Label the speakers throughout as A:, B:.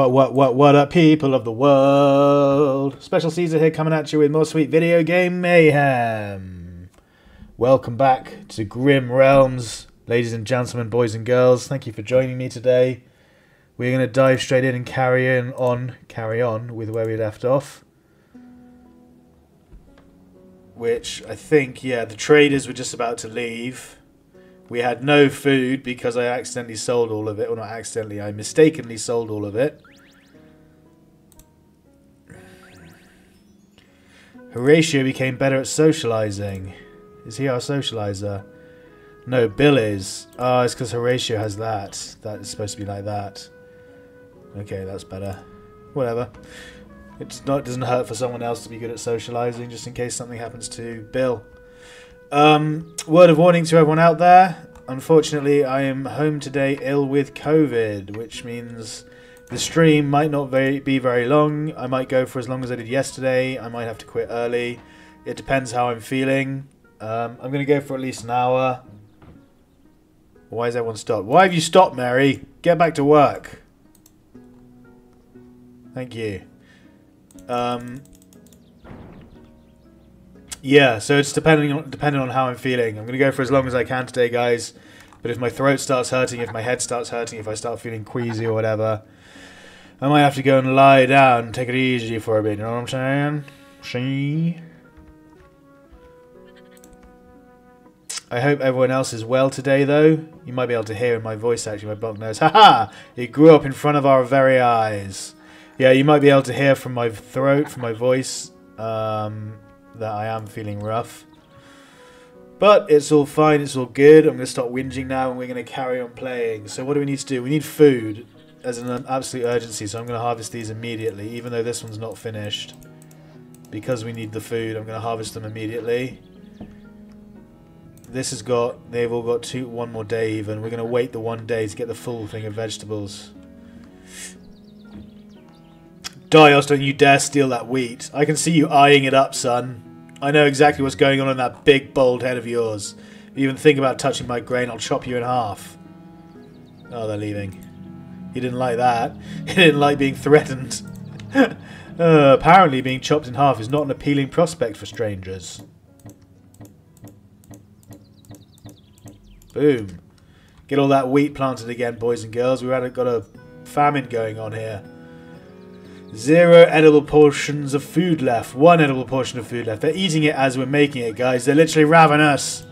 A: What, what, what, what up, people of the world? Special Caesar here coming at you with more sweet video game mayhem. Welcome back to Grim Realms, ladies and gentlemen, boys and girls. Thank you for joining me today. We're going to dive straight in and carry in on, carry on with where we left off. Which I think, yeah, the traders were just about to leave. We had no food because I accidentally sold all of it. Well, not accidentally, I mistakenly sold all of it. Horatio became better at socializing. Is he our socializer? No, Bill is. Oh, it's because Horatio has that. That is supposed to be like that. Okay, that's better. Whatever. It's not, it doesn't hurt for someone else to be good at socializing, just in case something happens to Bill. Um, word of warning to everyone out there. Unfortunately, I am home today ill with COVID, which means the stream might not very, be very long. I might go for as long as I did yesterday. I might have to quit early. It depends how I'm feeling. Um, I'm going to go for at least an hour. Why has everyone stopped? Why have you stopped, Mary? Get back to work. Thank you. Um, yeah, so it's depending on depending on how I'm feeling. I'm gonna go for as long as I can today, guys. But if my throat starts hurting, if my head starts hurting, if I start feeling queasy or whatever, I might have to go and lie down and take it easy for a bit. You know what I'm saying? See. I hope everyone else is well today, though. You might be able to hear in my voice, actually, my block nose. Haha! It grew up in front of our very eyes. Yeah, you might be able to hear from my throat, from my voice. Um, that I am feeling rough. But it's all fine, it's all good. I'm going to stop whinging now and we're going to carry on playing. So what do we need to do? We need food as an absolute urgency, so I'm going to harvest these immediately, even though this one's not finished. Because we need the food, I'm going to harvest them immediately. This has got, they've all got two, one more day even. We're going to wait the one day to get the full thing of vegetables. Dios, don't you dare steal that wheat. I can see you eyeing it up, son. I know exactly what's going on in that big, bold head of yours. If you even think about touching my grain, I'll chop you in half. Oh, they're leaving. He didn't like that. He didn't like being threatened. uh, apparently, being chopped in half is not an appealing prospect for strangers. Boom. Get all that wheat planted again, boys and girls. We've got a famine going on here. Zero edible portions of food left. One edible portion of food left. They're eating it as we're making it, guys. They're literally ravenous.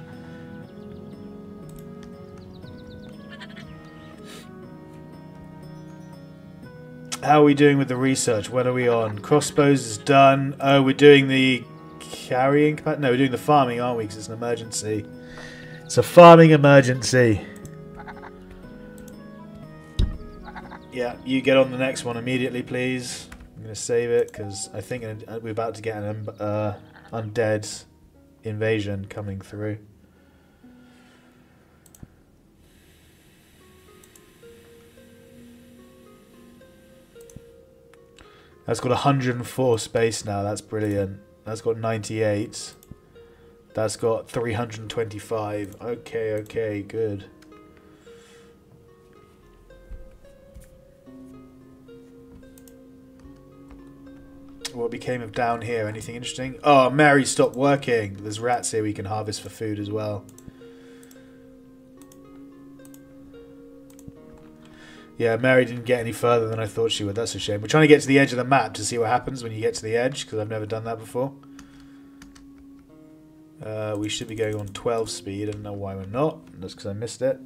A: How are we doing with the research? What are we on? Crossbows is done. Oh, we're doing the carrying... No, we're doing the farming, aren't we? Because it's an emergency. It's a farming emergency. Yeah, you get on the next one immediately, please. I'm going to save it because I think we're about to get an uh, undead invasion coming through. That's got 104 space now. That's brilliant. That's got 98. That's got 325. Okay, okay, good. What became of down here? Anything interesting? Oh, Mary stopped working. There's rats here we can harvest for food as well. Yeah, Mary didn't get any further than I thought she would. That's a shame. We're trying to get to the edge of the map to see what happens when you get to the edge, because I've never done that before. Uh, we should be going on 12 speed. I don't know why we're not. That's because I missed it.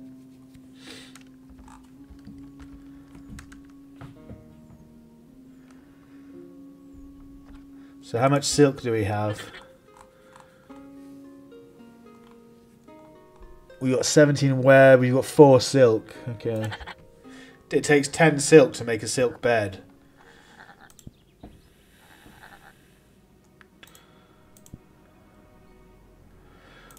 A: So how much silk do we have? We got 17 web, we've got 4 silk. Okay. It takes 10 silk to make a silk bed.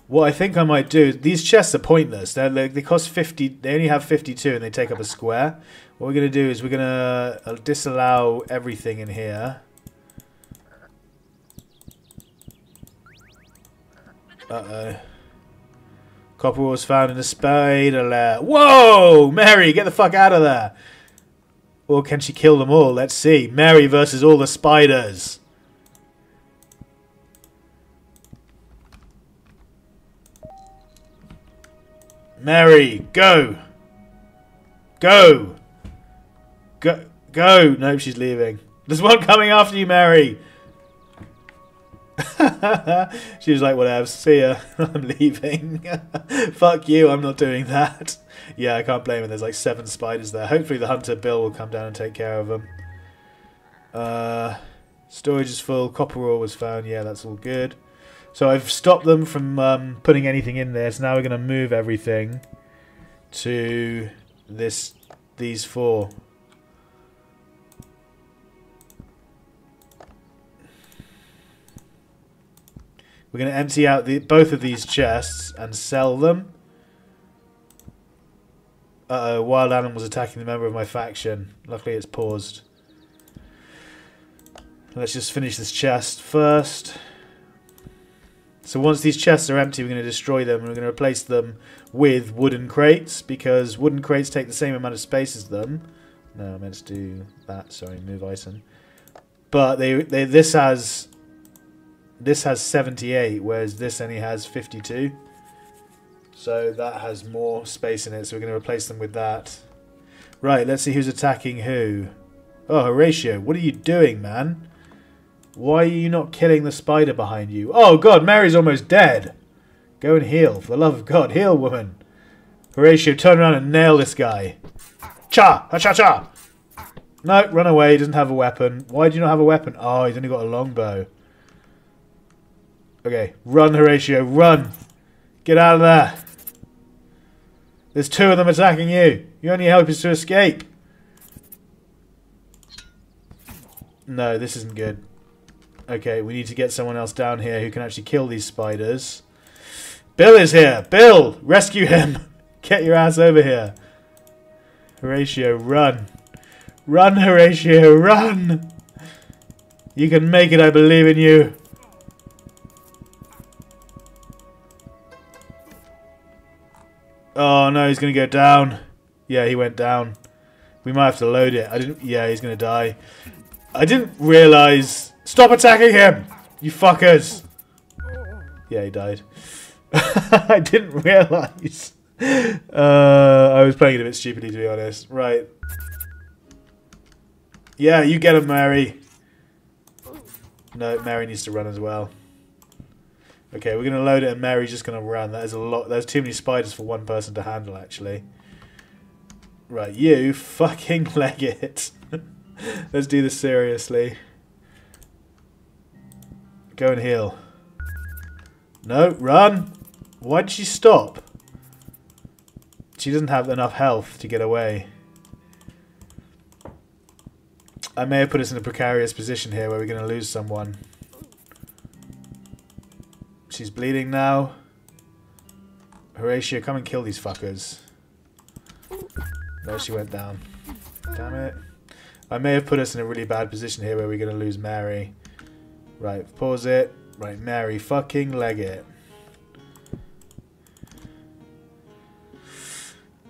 A: What I think I might do, these chests are pointless. They're they cost 50, they only have 52 and they take up a square. What we're going to do is we're going to uh, disallow everything in here. Uh-oh. Copper was found in a spider lair. Whoa! Mary, get the fuck out of there! Or can she kill them all? Let's see. Mary versus all the spiders. Mary, go! Go! Go! Go! Nope, she's leaving. There's one coming after you, Mary! she was like, whatever, see ya, I'm leaving. Fuck you, I'm not doing that. Yeah, I can't blame him, there's like seven spiders there. Hopefully the hunter Bill will come down and take care of them. Uh, storage is full, copper ore was found, yeah, that's all good. So I've stopped them from um, putting anything in there, so now we're going to move everything to this these four. We're going to empty out the, both of these chests and sell them. Uh oh, wild animals attacking the member of my faction. Luckily it's paused. Let's just finish this chest first. So once these chests are empty, we're going to destroy them and we're going to replace them with wooden crates because wooden crates take the same amount of space as them. No, I meant to do that. Sorry, move item. But they, they this has this has 78, whereas this only has 52. So that has more space in it, so we're going to replace them with that. Right, let's see who's attacking who. Oh, Horatio, what are you doing, man? Why are you not killing the spider behind you? Oh god, Mary's almost dead. Go and heal. For the love of God, heal, woman. Horatio, turn around and nail this guy. Cha! Ha-cha-cha! No, run away. He doesn't have a weapon. Why do you not have a weapon? Oh, he's only got a longbow. Okay, run, Horatio, run! Get out of there! There's two of them attacking you. Your only hope is to escape. No, this isn't good. Okay, we need to get someone else down here who can actually kill these spiders. Bill is here! Bill! Rescue him! Get your ass over here. Horatio, run. Run, Horatio, run! You can make it, I believe in you. Oh no, he's going to go down. Yeah, he went down. We might have to load it. I didn't. Yeah, he's going to die. I didn't realise Stop attacking him! You fuckers! Yeah, he died. I didn't realise. Uh, I was playing it a bit stupidly, to be honest. Right. Yeah, you get him, Mary. No, Mary needs to run as well. Okay, we're going to load it and Mary's just going to run. That is a lot. There's too many spiders for one person to handle, actually. Right, you fucking leg it. Let's do this seriously. Go and heal. No, run! Why did she stop? She doesn't have enough health to get away. I may have put us in a precarious position here where we're going to lose someone. She's bleeding now. Horatio, come and kill these fuckers. No, she went down. Damn it. I may have put us in a really bad position here where we're going to lose Mary. Right, pause it. Right, Mary fucking leg it.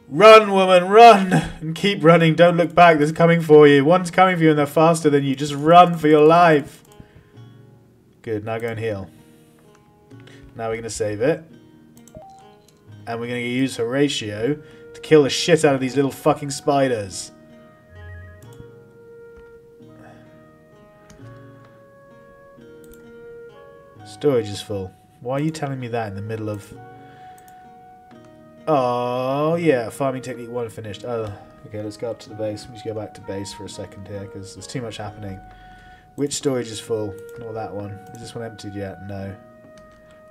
A: Run, woman, run! And keep running. Don't look back. There's coming for you. One's coming for you and they're faster than you. Just run for your life. Good, now go and heal. Now we're going to save it. And we're going to use Horatio to kill the shit out of these little fucking spiders. Storage is full. Why are you telling me that in the middle of... Oh, yeah, farming technique 1 finished. Oh, okay, let's go up to the base. We should go back to base for a second here, because there's too much happening. Which storage is full? Not that one. Is this one emptied yet? No.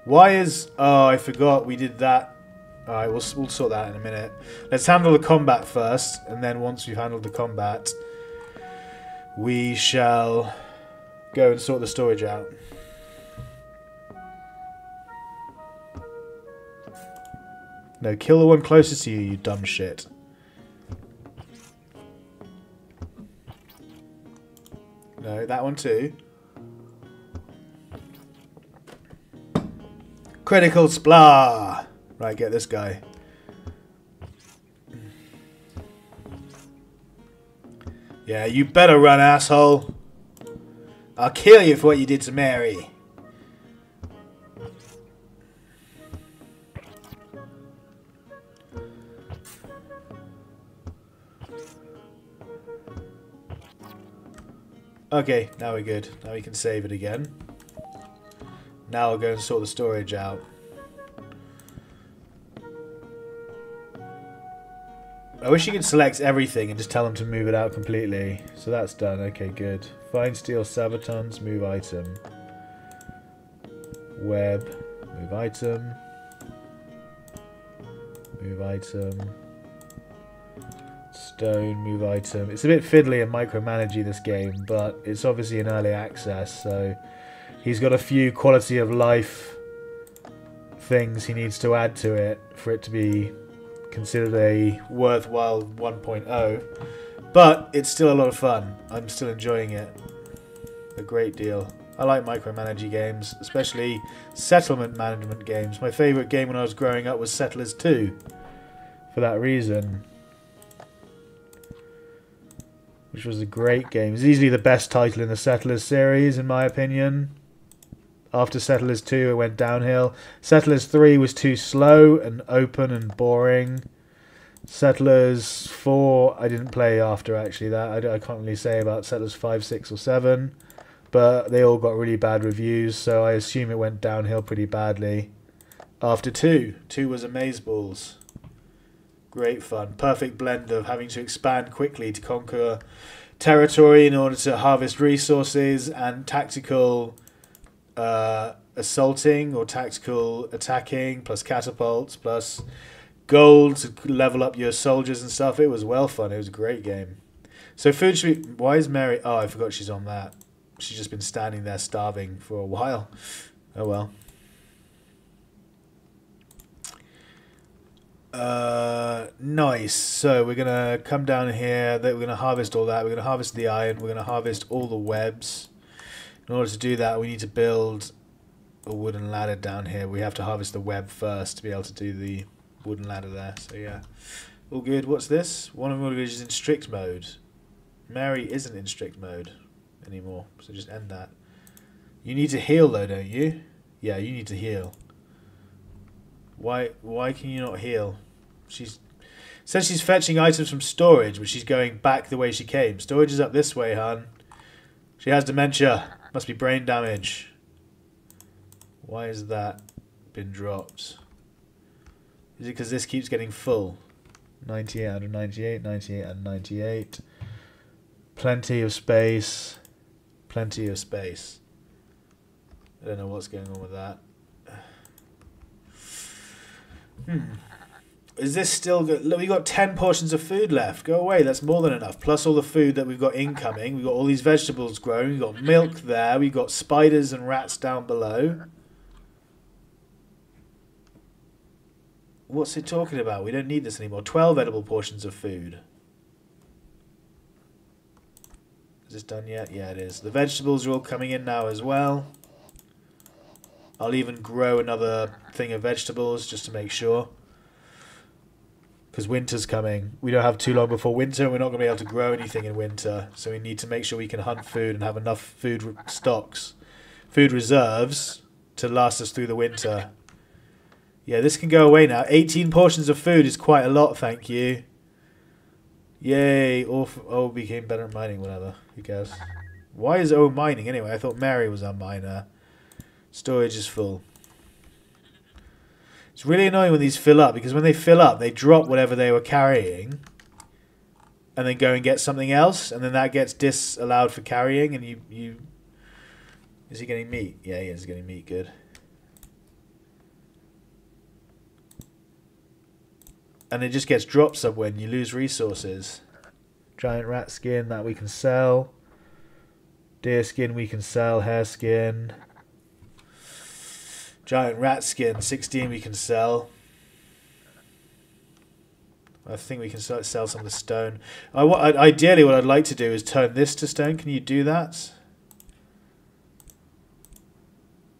A: Why is... Oh, I forgot we did that. Alright, we'll, we'll sort that in a minute. Let's handle the combat first, and then once we've handled the combat, we shall go and sort the storage out. No, kill the one closest to you, you dumb shit. No, that one too. Critical splah! Right, get this guy. Yeah, you better run, asshole. I'll kill you for what you did to Mary. Okay, now we're good. Now we can save it again. Now I'll go and sort the storage out. I wish you could select everything and just tell them to move it out completely. So that's done. Okay, good. Find steel sabatons, move item. Web, move item. Move item. Stone, move item. It's a bit fiddly and micromanaging this game, but it's obviously an early access, so he's got a few quality of life things he needs to add to it for it to be considered a worthwhile 1.0. But it's still a lot of fun. I'm still enjoying it a great deal. I like micromanaging games, especially settlement management games. My favourite game when I was growing up was Settlers 2, for that reason. Which was a great game. It's easily the best title in the Settlers series, in my opinion. After Settlers 2, it went downhill. Settlers 3 was too slow and open and boring. Settlers 4, I didn't play after actually that. I, I can't really say about Settlers 5, 6, or 7. But they all got really bad reviews, so I assume it went downhill pretty badly. After 2, 2 was Amazeballs. Great fun. Perfect blend of having to expand quickly to conquer territory in order to harvest resources and tactical uh, assaulting or tactical attacking, plus catapults, plus gold to level up your soldiers and stuff. It was well fun. It was a great game. So food should be. Why is Mary? Oh, I forgot she's on that. She's just been standing there starving for a while. Oh well. Uh, nice. So we're gonna come down here. We're gonna harvest all that. We're gonna harvest the iron. We're gonna harvest all the webs. In order to do that, we need to build a wooden ladder down here. We have to harvest the web first to be able to do the wooden ladder there. So yeah, all good. What's this? One of my is in strict mode. Mary isn't in strict mode anymore, so just end that. You need to heal though, don't you? Yeah, you need to heal. Why? Why can you not heal? She's says she's fetching items from storage, but she's going back the way she came. Storage is up this way, hon. She has dementia. Must be brain damage. Why has that been dropped? Is it because this keeps getting full? 98 out of 98, 98 out of 98. Plenty of space. Plenty of space. I don't know what's going on with that. Hmm. Is this still good? Look, we got 10 portions of food left. Go away. That's more than enough. Plus all the food that we've got incoming. We've got all these vegetables growing. We've got milk there. We've got spiders and rats down below. What's it talking about? We don't need this anymore. 12 edible portions of food. Is this done yet? Yeah, it is. The vegetables are all coming in now as well. I'll even grow another thing of vegetables just to make sure because winter's coming. We don't have too long before winter. We're not going to be able to grow anything in winter, so we need to make sure we can hunt food and have enough food stocks, food reserves to last us through the winter. Yeah, this can go away now. 18 portions of food is quite a lot, thank you. Yay, O, o oh, became better at mining, whatever. Who cares? Why is O mining anyway? I thought Mary was our miner. Storage is full. It's really annoying when these fill up because when they fill up, they drop whatever they were carrying and then go and get something else, and then that gets disallowed for carrying, and you you is he getting meat? Yeah, he is getting meat. Good. And it just gets dropped somewhere, and you lose resources. Giant rat skin that we can sell. Deer skin we can sell. Hare skin. Giant rat skin, 16 we can sell. I think we can sell some of the stone. I, ideally, what I'd like to do is turn this to stone. Can you do that?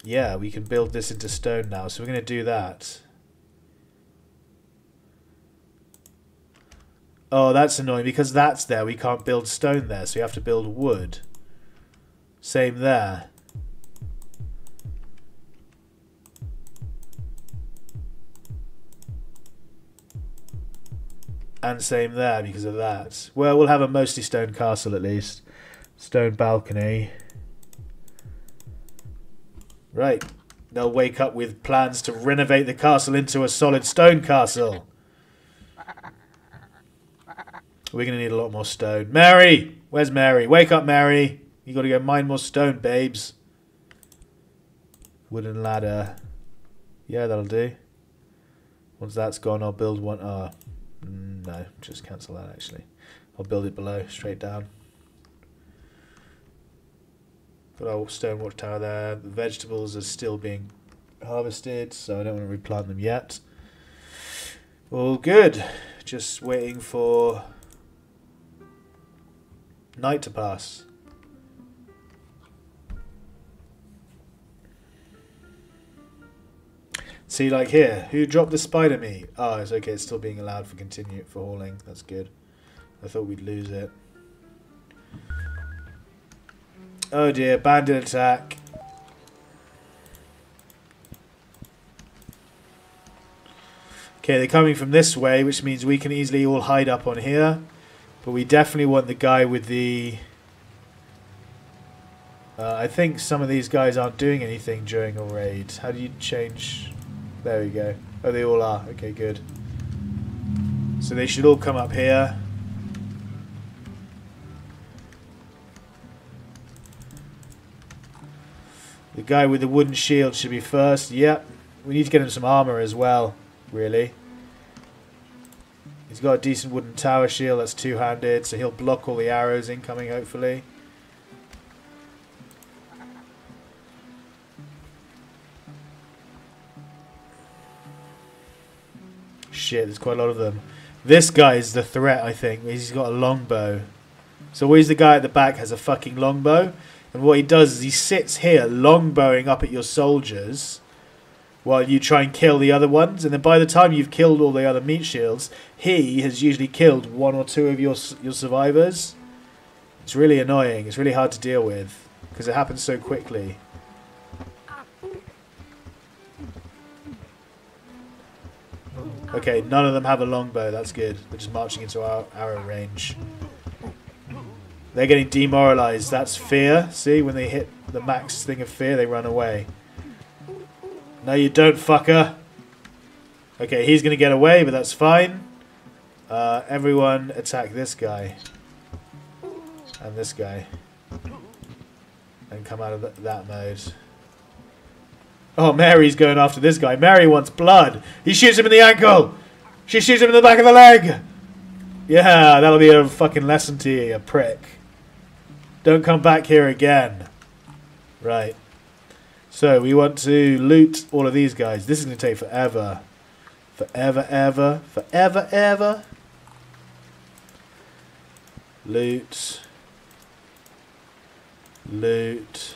A: Yeah, we can build this into stone now. So we're going to do that. Oh, that's annoying because that's there. We can't build stone there, so we have to build wood. Same there. And same there because of that. Well, we'll have a mostly stone castle at least. Stone balcony. Right. They'll wake up with plans to renovate the castle into a solid stone castle. We're going to need a lot more stone. Mary! Where's Mary? Wake up, Mary. You got to go mine more stone, babes. Wooden ladder. Yeah, that'll do. Once that's gone, I'll build one. Oh, no, just cancel that, actually. I'll build it below, straight down. Got our stone watchtower there. The vegetables are still being harvested, so I don't want to replant them yet. All good. Just waiting for night to pass. See, like here, who dropped the spider meat? Oh, it's okay. It's still being allowed for continue for hauling. That's good. I thought we'd lose it. Oh dear, bandit attack. Okay, they're coming from this way, which means we can easily all hide up on here. But we definitely want the guy with the... Uh, I think some of these guys aren't doing anything during a raid. How do you change... There we go. Oh, they all are. Okay, good. So they should all come up here. The guy with the wooden shield should be first. Yep. We need to get him some armor as well, really. He's got a decent wooden tower shield that's two-handed, so he'll block all the arrows incoming, hopefully. Shit, there's quite a lot of them. This guy is the threat, I think. He's got a longbow. So always the guy at the back has a fucking longbow. And what he does is he sits here longbowing up at your soldiers while you try and kill the other ones. And then by the time you've killed all the other meat shields, he has usually killed one or two of your your survivors. It's really annoying. It's really hard to deal with because it happens so quickly. Okay, none of them have a longbow. That's good. They're just marching into our arrow range. They're getting demoralized. That's fear. See, when they hit the max thing of fear, they run away. No, you don't, fucker. Okay, he's going to get away, but that's fine. Uh, everyone attack this guy. And this guy. And come out of th that mode. Oh, Mary's going after this guy. Mary wants blood. He shoots him in the ankle. She shoots him in the back of the leg. Yeah, that'll be a fucking lesson to you, you prick. Don't come back here again. Right. So we want to loot all of these guys. This is going to take forever. Forever, ever. Forever, ever. Loot. Loot.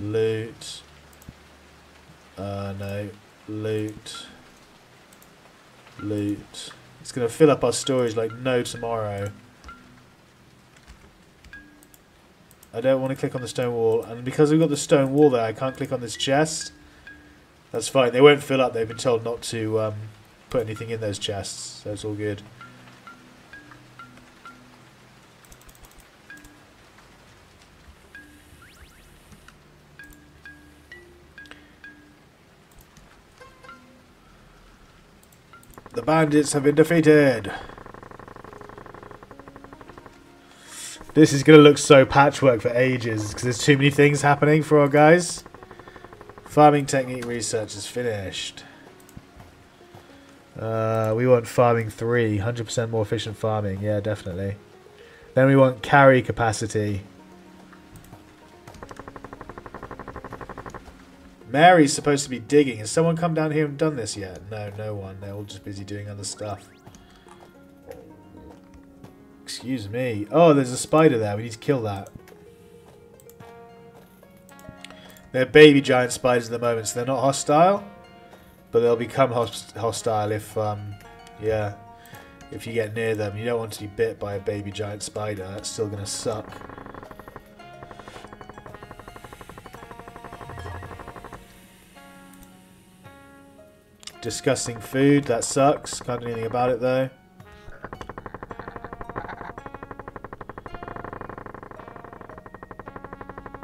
A: Loot. Uh, no. Loot. Loot. It's going to fill up our storage like no tomorrow. I don't want to click on the stone wall. And because we've got the stone wall there, I can't click on this chest. That's fine. They won't fill up. They've been told not to um, put anything in those chests. So it's all good. The bandits have been defeated. This is going to look so patchwork for ages because there's too many things happening for our guys. Farming technique research is finished. Uh, we want farming 3, 100% more efficient farming. Yeah, definitely. Then we want carry capacity. Mary's supposed to be digging. Has someone come down here and done this yet? No, no one. They're all just busy doing other stuff. Excuse me. Oh, there's a spider there. We need to kill that. They're baby giant spiders at the moment, so they're not hostile. But they'll become host hostile if, um, yeah. if you get near them. You don't want to be bit by a baby giant spider. That's still going to suck. Disgusting food. That sucks. Can't do anything about it though.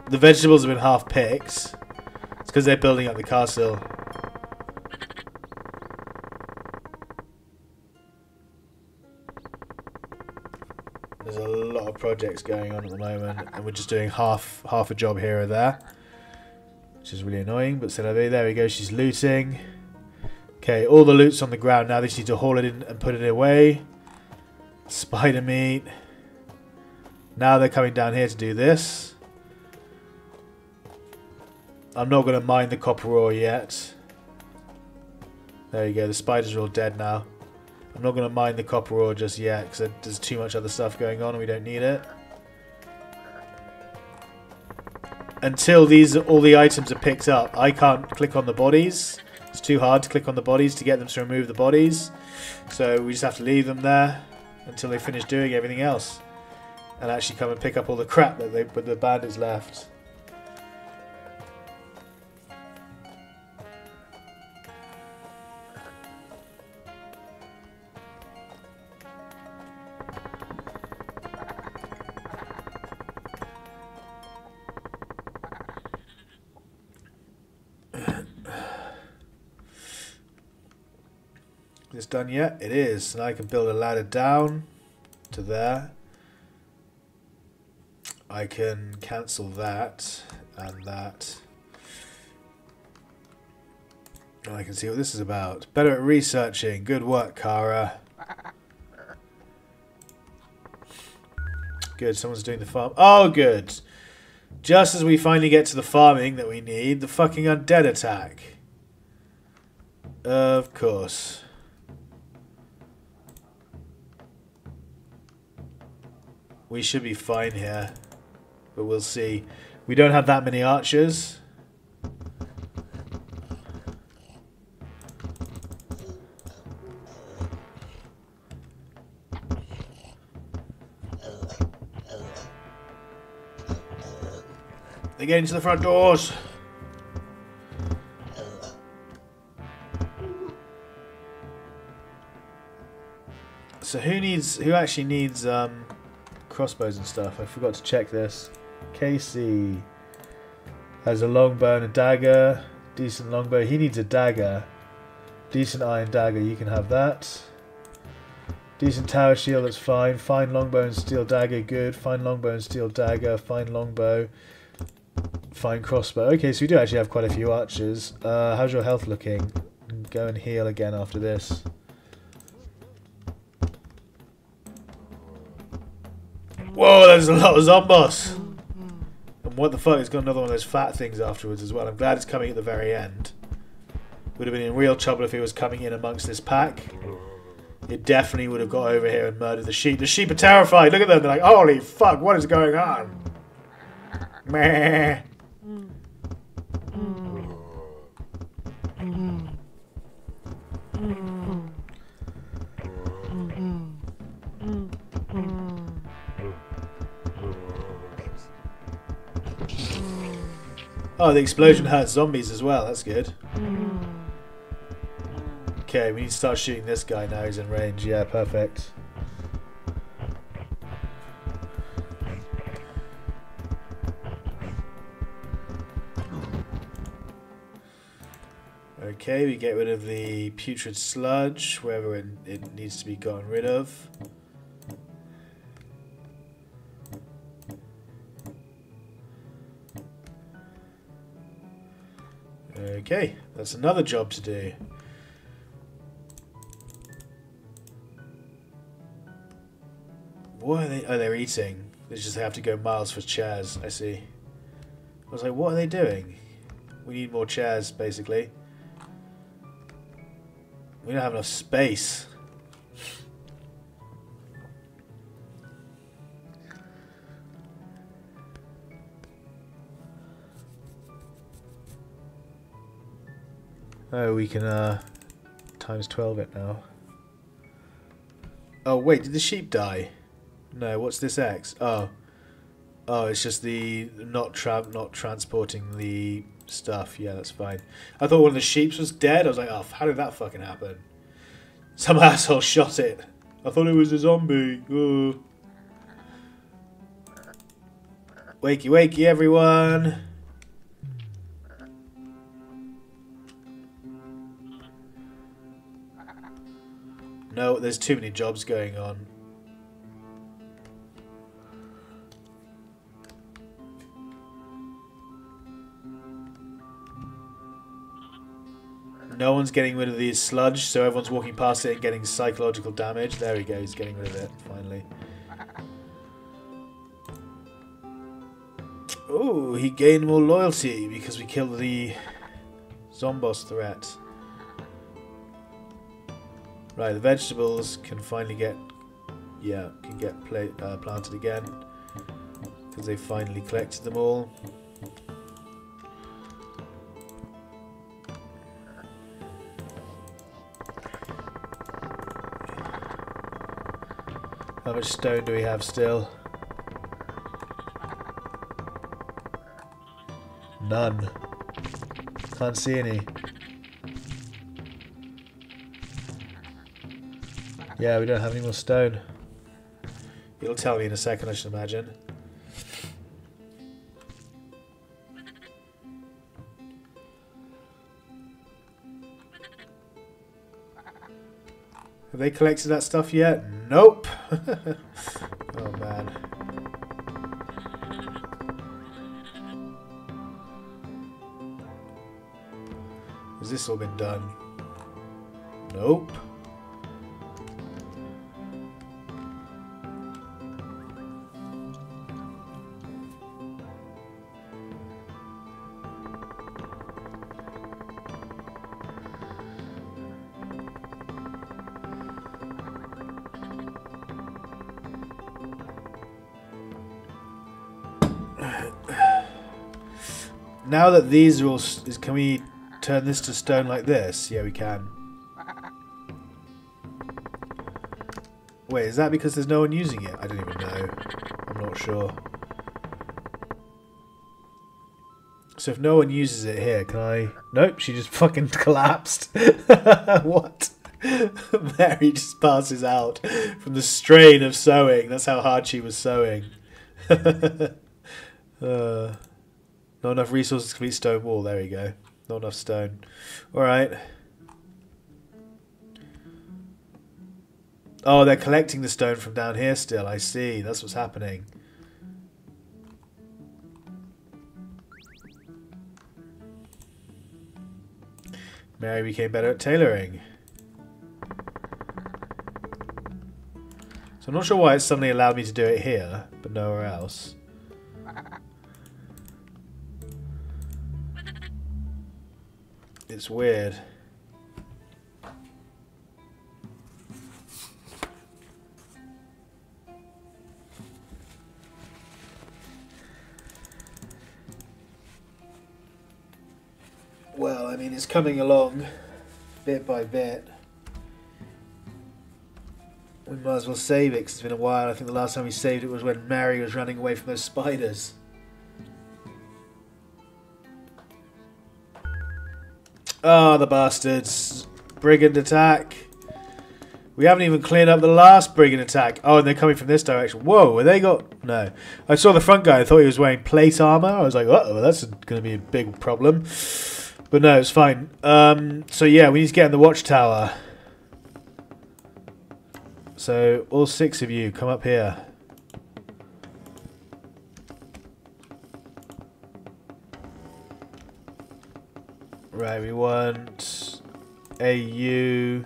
A: The vegetables have been half picked. It's because they're building up the castle. There's a lot of projects going on at the moment, and we're just doing half half a job here or there, which is really annoying. But there we go. She's looting. Okay, all the loot's on the ground now. They just need to haul it in and put it away. Spider meat. Now they're coming down here to do this. I'm not going to mine the copper ore yet. There you go, the spiders are all dead now. I'm not going to mine the copper ore just yet because there's too much other stuff going on and we don't need it. Until these all the items are picked up, I can't click on the bodies. It's too hard to click on the bodies to get them to remove the bodies. So we just have to leave them there until they finish doing everything else. And actually come and pick up all the crap that they, but the bandits left. Done yet? It is. Now I can build a ladder down to there. I can cancel that and that. And I can see what this is about. Better at researching. Good work, Kara. Good, someone's doing the farm. Oh, good. Just as we finally get to the farming that we need, the fucking undead attack. Of course. We should be fine here. But we'll see. We don't have that many archers. They're getting to the front doors. So who needs, who actually needs, um, crossbows and stuff. I forgot to check this. Casey has a longbow and a dagger. Decent longbow. He needs a dagger. Decent iron dagger. You can have that. Decent tower shield. That's fine. Fine longbow and steel dagger. Good. Fine longbow and steel dagger. Fine longbow. Fine crossbow. Okay, so we do actually have quite a few archers. Uh, how's your health looking? Go and heal again after this. Whoa, there's a lot of zombies. And what the fuck, it's got another one of those fat things afterwards as well. I'm glad it's coming at the very end. Would have been in real trouble if it was coming in amongst this pack. It definitely would have got over here and murdered the sheep. The sheep are terrified. Look at them. They're like, holy fuck, what is going on? Meh. Mm. Mm. Mm. Oh, the explosion hurts zombies as well. That's good. Mm. Okay, we need to start shooting this guy now. He's in range. Yeah, perfect. Okay, we get rid of the putrid sludge wherever it, it needs to be gotten rid of. Okay, that's another job to do. What are they? Oh, they're eating. They just have to go miles for chairs. I see. I was like, what are they doing? We need more chairs, basically. We don't have enough space. Oh, we can uh, times 12 it now. Oh, wait, did the sheep die? No, what's this X? Oh. Oh, it's just the not tra not transporting the stuff. Yeah, that's fine. I thought one of the sheeps was dead. I was like, oh, how did that fucking happen? Some asshole shot it. I thought it was a zombie. Ooh. Wakey, wakey, everyone. No, there's too many jobs going on. No one's getting rid of the sludge, so everyone's walking past it and getting psychological damage. There he goes, getting rid of it, finally. Oh, he gained more loyalty because we killed the Zombos threat. Right, the vegetables can finally get, yeah, can get uh, planted again because they finally collected them all. How much stone do we have still? None. Can't see any. Yeah, we don't have any more stone. You'll tell me in a second, I should imagine. Have they collected that stuff yet? Nope. oh man. Has this all been done? Nope. Now that these are all... Can we turn this to stone like this? Yeah, we can. Wait, is that because there's no one using it? I don't even know. I'm not sure. So if no one uses it here, can I... Nope, she just fucking collapsed. what? Mary just passes out from the strain of sewing. That's how hard she was sewing. uh... Not enough resources to complete stone wall. There we go. Not enough stone. Alright. Oh, they're collecting the stone from down here still. I see. That's what's happening. Mary became better at tailoring. So I'm not sure why it suddenly allowed me to do it here, but nowhere else. It's weird. Well, I mean, it's coming along bit by bit. We might as well save it because it's been a while. I think the last time we saved it was when Mary was running away from those spiders. Oh, the bastards. Brigand attack. We haven't even cleared up the last brigand attack. Oh, and they're coming from this direction. Whoa, have they got... No. I saw the front guy. I thought he was wearing plate armor. I was like, uh-oh, that's going to be a big problem. But no, it's fine. Um, so yeah, we need to get in the watchtower. So, all six of you, come up here. Right, we want AU.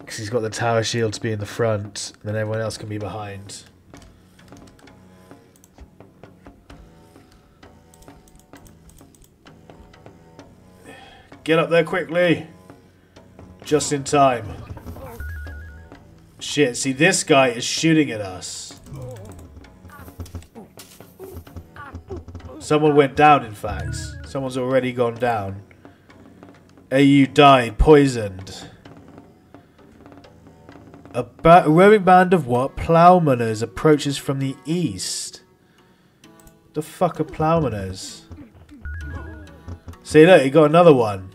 A: Because he's got the tower shield to be in the front, and then everyone else can be behind. Get up there quickly! Just in time. Shit, see this guy is shooting at us. Someone went down, in fact. Someone's already gone down. AU died, poisoned. A, ba- a roving band of what? Plowmaners approaches from the east. The fuck are plowmaners? See, look, you got another one.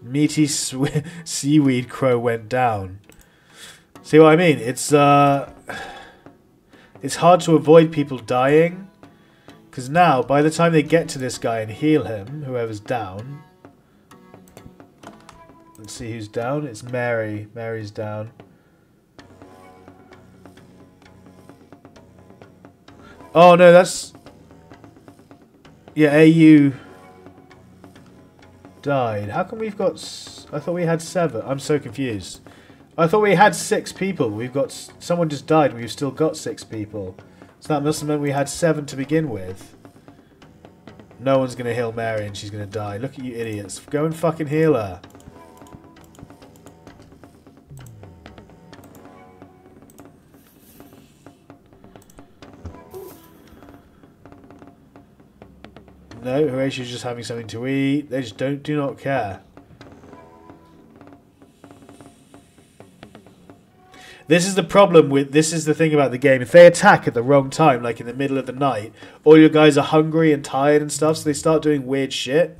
A: Meaty seaweed crow went down. See what I mean? It's uh, it's hard to avoid people dying, because now by the time they get to this guy and heal him, whoever's down. Let's see who's down. It's Mary. Mary's down. Oh no, that's yeah. AU died. How come we've got? I thought we had seven. I'm so confused. I thought we had six people. We've got someone just died. We've still got six people. So that must have meant we had seven to begin with. No one's gonna heal Mary and she's gonna die. Look at you idiots. Go and fucking heal her. No, Horatio's just having something to eat. They just don't do not care. This is the problem with this is the thing about the game. If they attack at the wrong time, like in the middle of the night, all your guys are hungry and tired and stuff, so they start doing weird shit.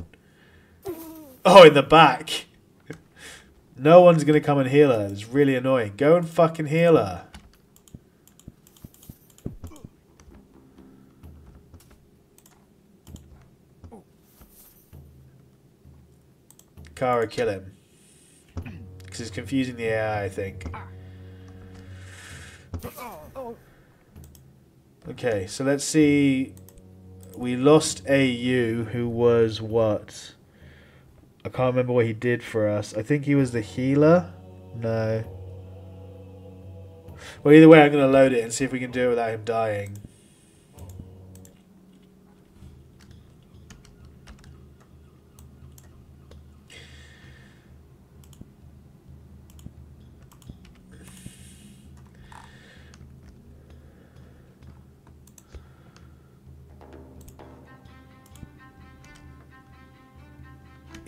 A: Oh, in the back. No one's gonna come and heal her. It's really annoying. Go and fucking heal her. Kara, kill him. Because it's confusing the AI, I think. Okay, so let's see. We lost AU, who was what? I can't remember what he did for us. I think he was the healer? No. Well, either way, I'm going to load it and see if we can do it without him dying.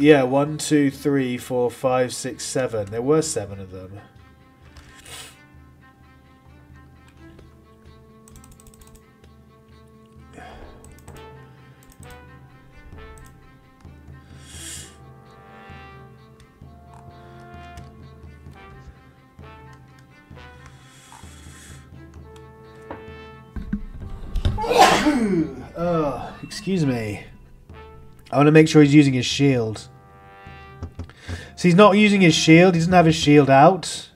A: Yeah, one, two, three, four, five, six, seven. There were seven of them. oh, excuse me. I want to make sure he's using his shield. So he's not using his shield. He doesn't have his shield out.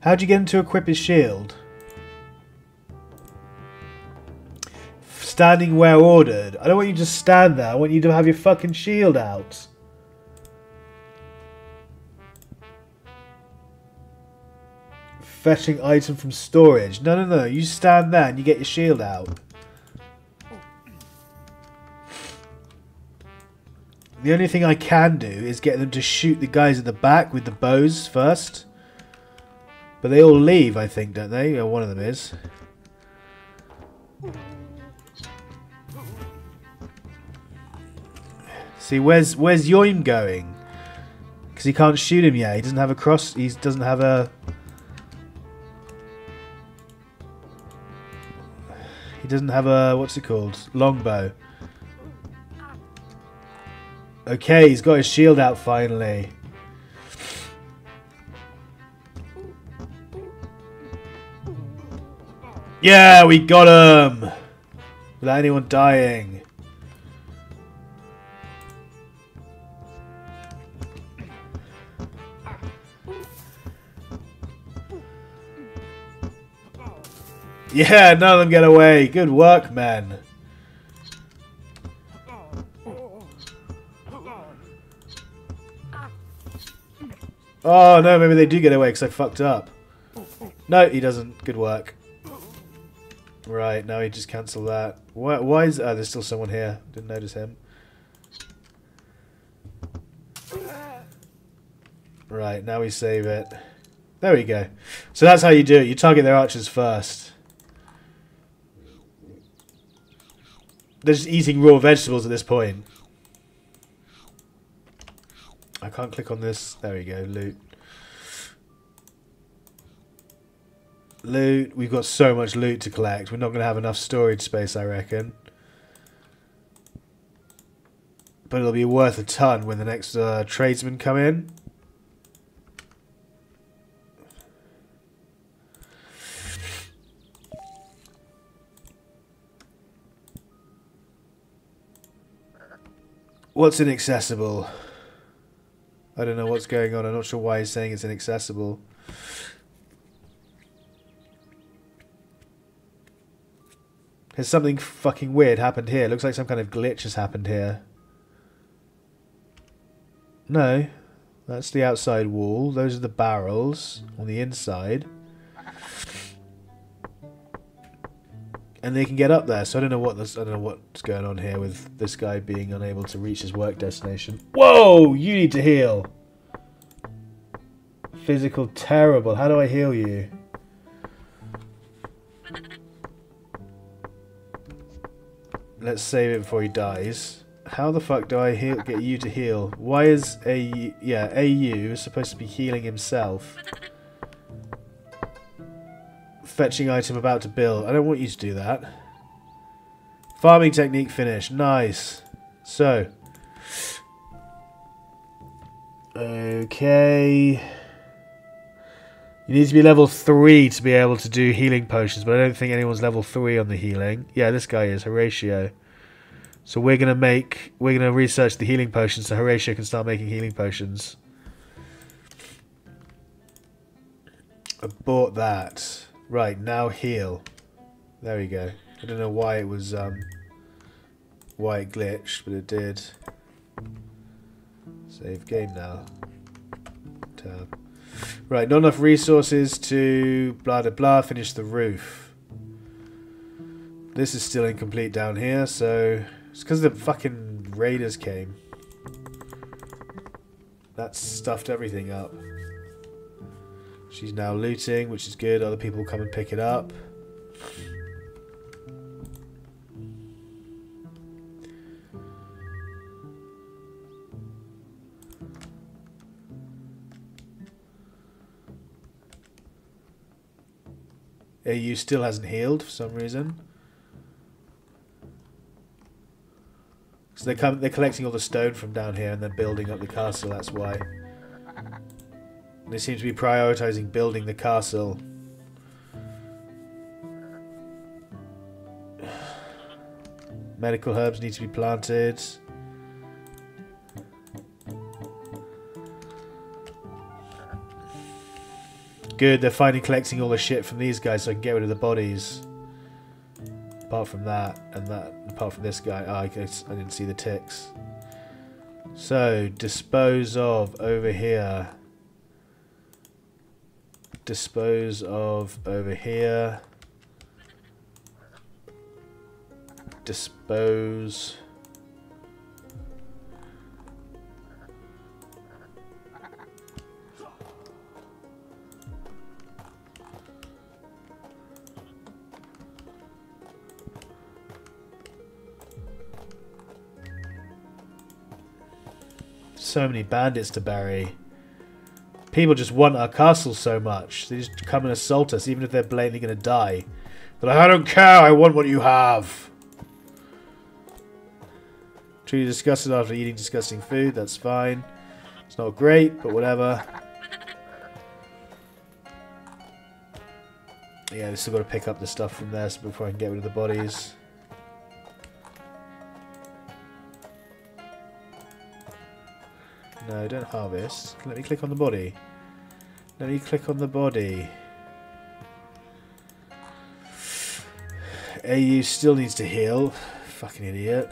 A: How'd you get him to equip his shield? Standing where ordered. I don't want you to stand there. I want you to have your fucking shield out. Fetching item from storage. No, no, no. You stand there and you get your shield out. The only thing I can do is get them to shoot the guys at the back with the bows first. But they all leave, I think, don't they? One of them is. See, where's where's Yoim going? Because he can't shoot him yet. He doesn't have a cross. He doesn't have a. He doesn't have a what's it called? Longbow. Okay, he's got his shield out finally. Yeah, we got him! Without anyone dying. Yeah, none of them get away. Good work, man. Oh no, maybe they do get away because I fucked up. No, he doesn't. Good work. Right, now he just cancel that. Why, why is... Oh, there's still someone here. Didn't notice him. Right, now we save it. There we go. So that's how you do it. You target their archers first. They're just eating raw vegetables at this point. I can't click on this. There we go, loot. Loot. We've got so much loot to collect. We're not going to have enough storage space, I reckon. But it'll be worth a ton when the next uh, tradesmen come in. What's inaccessible? I don't know what's going on. I'm not sure why he's saying it's inaccessible. Has something fucking weird happened here? Looks like some kind of glitch has happened here. No. That's the outside wall. Those are the barrels on the inside. And they can get up there. So I don't know what this, I don't know what's going on here with this guy being unable to reach his work destination. Whoa! You need to heal. Physical terrible. How do I heal you? Let's save it before he dies. How the fuck do I heal, get you to heal? Why is a yeah AU supposed to be healing himself? Fetching item about to build. I don't want you to do that. Farming technique finished. Nice. So. Okay. You need to be level 3 to be able to do healing potions, but I don't think anyone's level 3 on the healing. Yeah, this guy is, Horatio. So we're going to make, we're going to research the healing potions so Horatio can start making healing potions. I bought that. Right, now heal. There we go. I don't know why it was, um, why it glitched, but it did. Save game now. Tab. Right, not enough resources to blah blah blah finish the roof. This is still incomplete down here, so it's because the fucking raiders came. That stuffed everything up. She's now looting, which is good. Other people come and pick it up. AU still hasn't healed for some reason. So they come, they're collecting all the stone from down here and they're building up the castle, that's why. They seem to be prioritizing building the castle. Medical herbs need to be planted. Good, they're finally collecting all the shit from these guys so I can get rid of the bodies. Apart from that, and that, apart from this guy, oh, I, I didn't see the ticks. So, dispose of over here dispose of over here. Dispose. So many bandits to bury. People just want our castle so much. They just come and assault us, even if they're blatantly going to die. They're like, I don't care, I want what you have. Truly disgusted after eating disgusting food, that's fine. It's not great, but whatever. Yeah, they still got to pick up the stuff from there before I can get rid of the bodies. No, don't harvest. Let me click on the body. Let me click on the body. AU still needs to heal. Fucking idiot.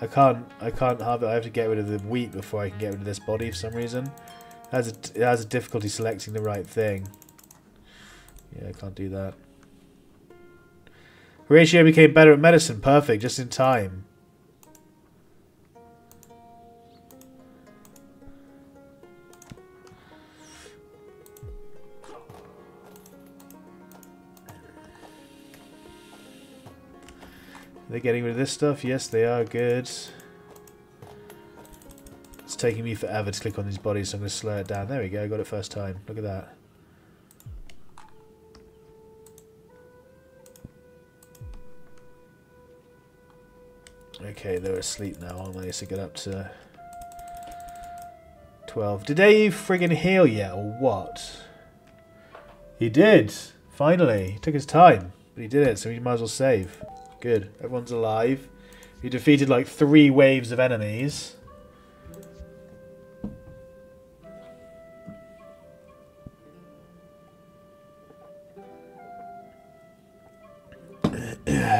A: I can't I can't have it. I have to get rid of the wheat before I can get rid of this body for some reason. It has a, it has a difficulty selecting the right thing. Yeah, I can't do that. Horatio became better at medicine. Perfect, just in time. They're getting rid of this stuff. Yes, they are. Good. It's taking me forever to click on these bodies, so I'm going to slow it down. There we go. Got it first time. Look at that. Okay, they're asleep now, aren't they? So get up to 12. Did they friggin' heal yet, or what? He did! Finally! He took his time, but he did it, so he might as well save. Good. Everyone's alive. He defeated like three waves of enemies.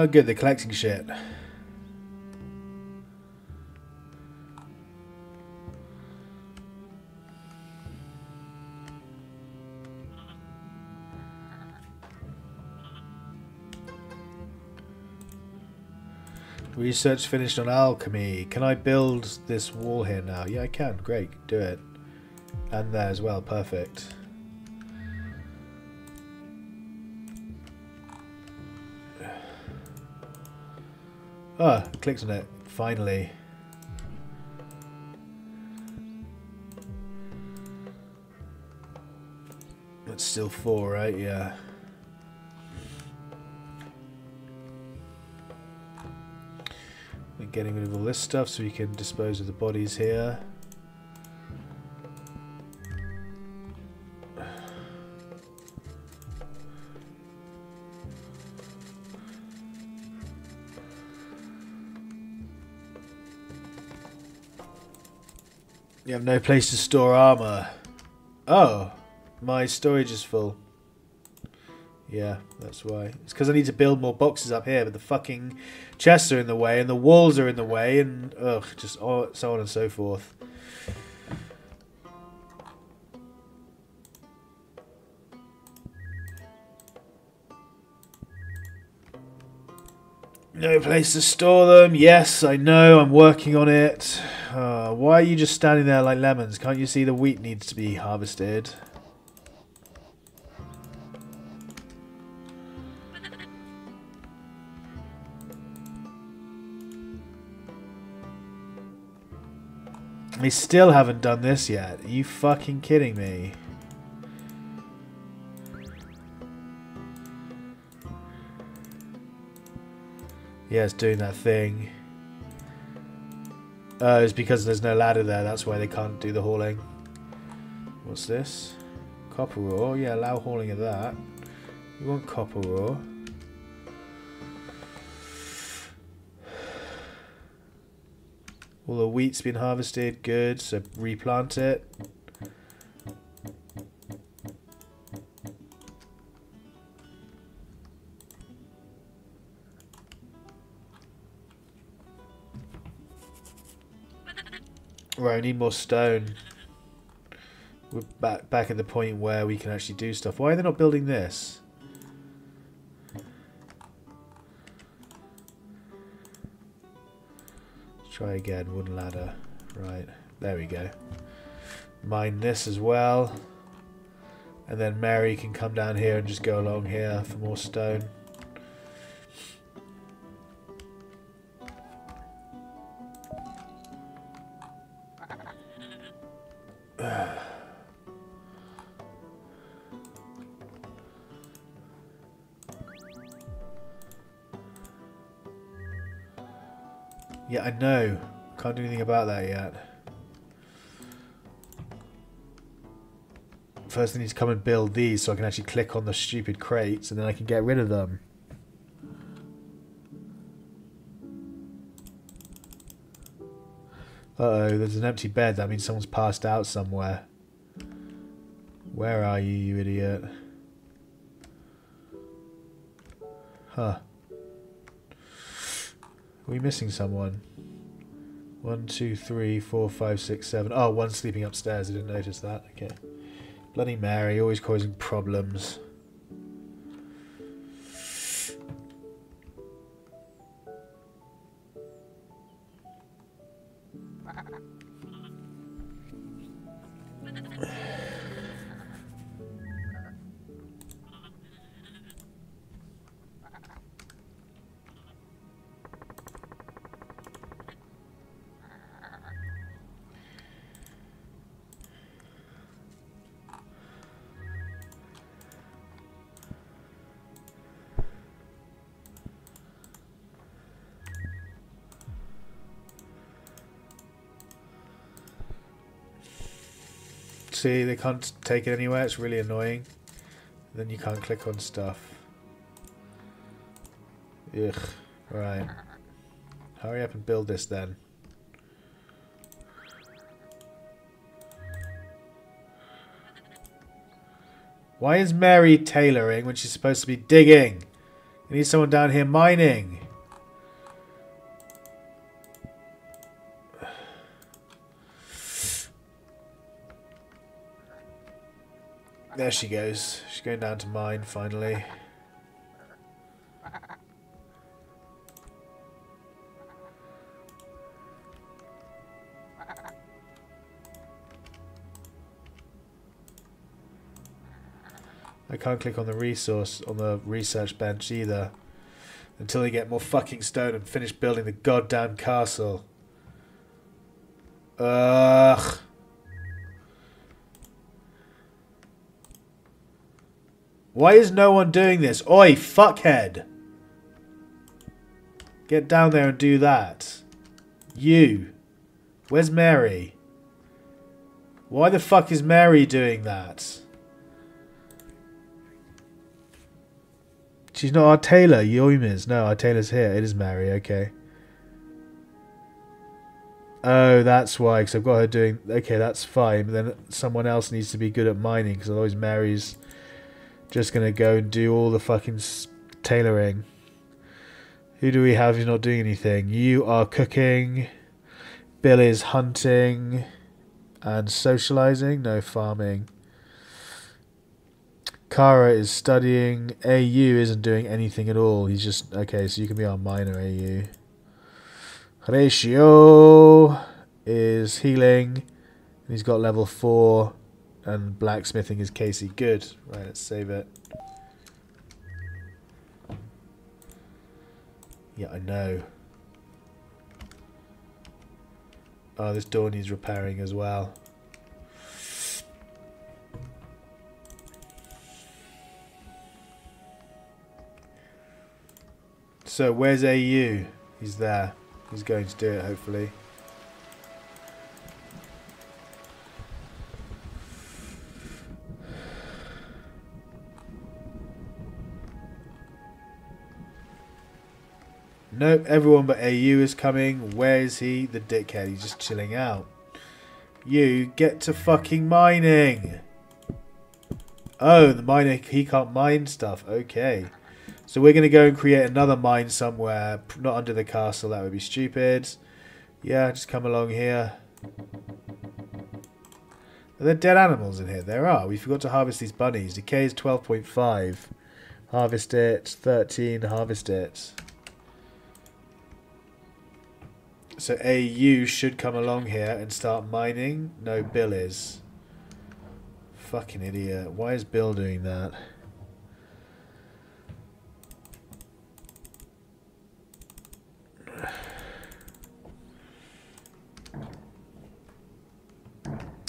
A: Oh, good, they're collecting shit. Research finished on alchemy. Can I build this wall here now? Yeah, I can. Great. Do it. And there as well. Perfect. Ah, oh, clicked on it. Finally. That's still four, right? Yeah. We're getting rid of all this stuff so we can dispose of the bodies here. You have no place to store armor. Oh, my storage is full. Yeah, that's why. It's because I need to build more boxes up here, but the fucking chests are in the way, and the walls are in the way, and ugh, just so on and so forth. No place to store them. Yes, I know. I'm working on it. Uh, why are you just standing there like lemons? Can't you see the wheat needs to be harvested? They still haven't done this yet. Are you fucking kidding me? Yeah, it's doing that thing. Uh, it's because there's no ladder there, that's why they can't do the hauling. What's this? Copper ore, yeah, allow hauling of that. We want copper ore. All the wheat's been harvested, good, so replant it. Right, I need more stone. We're back back at the point where we can actually do stuff. Why are they not building this? Let's try again. Wooden ladder. Right, there we go. Mine this as well. And then Mary can come down here and just go along here for more stone. Yeah, I know. Can't do anything about that yet. First I need to come and build these so I can actually click on the stupid crates and then I can get rid of them. Uh-oh, there's an empty bed. That means someone's passed out somewhere. Where are you, you idiot? Huh. Are we missing someone? One, two, three, four, five, six, seven. Oh, one's sleeping upstairs. I didn't notice that. Okay. Bloody Mary, always causing problems. See, they can't take it anywhere. It's really annoying. Then you can't click on stuff. Ugh. Right. Hurry up and build this then. Why is Mary tailoring when she's supposed to be digging? You need someone down here mining. There she goes. She's going down to mine finally. I can't click on the resource on the research bench either. Until they get more fucking stone and finish building the goddamn castle. Ugh. Why is no one doing this? Oi, fuckhead! Get down there and do that. You. Where's Mary? Why the fuck is Mary doing that? She's not our tailor, Yoim is. No, our tailor's here. It is Mary, okay. Oh, that's why, because I've got her doing... Okay, that's fine, but then someone else needs to be good at mining, because otherwise Mary's just to go and do all the fucking tailoring. Who do we have who's not doing anything? You are cooking. Bill is hunting. And socializing? No, farming. Kara is studying. AU isn't doing anything at all. He's just... Okay, so you can be our miner AU. Horatio is healing. He's got level 4. And blacksmithing is Casey. Good. Right, let's save it. Yeah, I know. Oh, this door needs repairing as well. So where's AU? He's there. He's going to do it, hopefully. Nope, everyone but AU is coming. Where is he? The dickhead. He's just chilling out. You get to fucking mining. Oh, the miner, he can't mine stuff. Okay. So we're going to go and create another mine somewhere. Not under the castle, that would be stupid. Yeah, just come along here. Are there dead animals in here? There are. We forgot to harvest these bunnies. Decay is 12.5. Harvest it. 13. Harvest it. So AU should come along here and start mining. No, Bill is. Fucking idiot. Why is Bill doing that?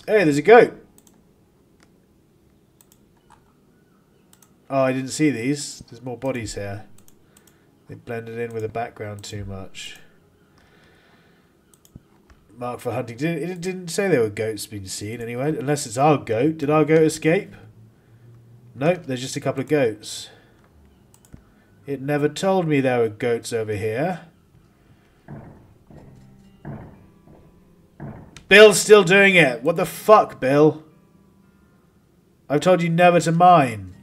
A: Hey, there's a goat. Oh, I didn't see these. There's more bodies here. They blended in with the background too much. Mark for hunting. It didn't say there were goats being seen anyway. Unless it's our goat. Did our goat escape? Nope, there's just a couple of goats. It never told me there were goats over here. Bill's still doing it. What the fuck, Bill? I've told you never to mine.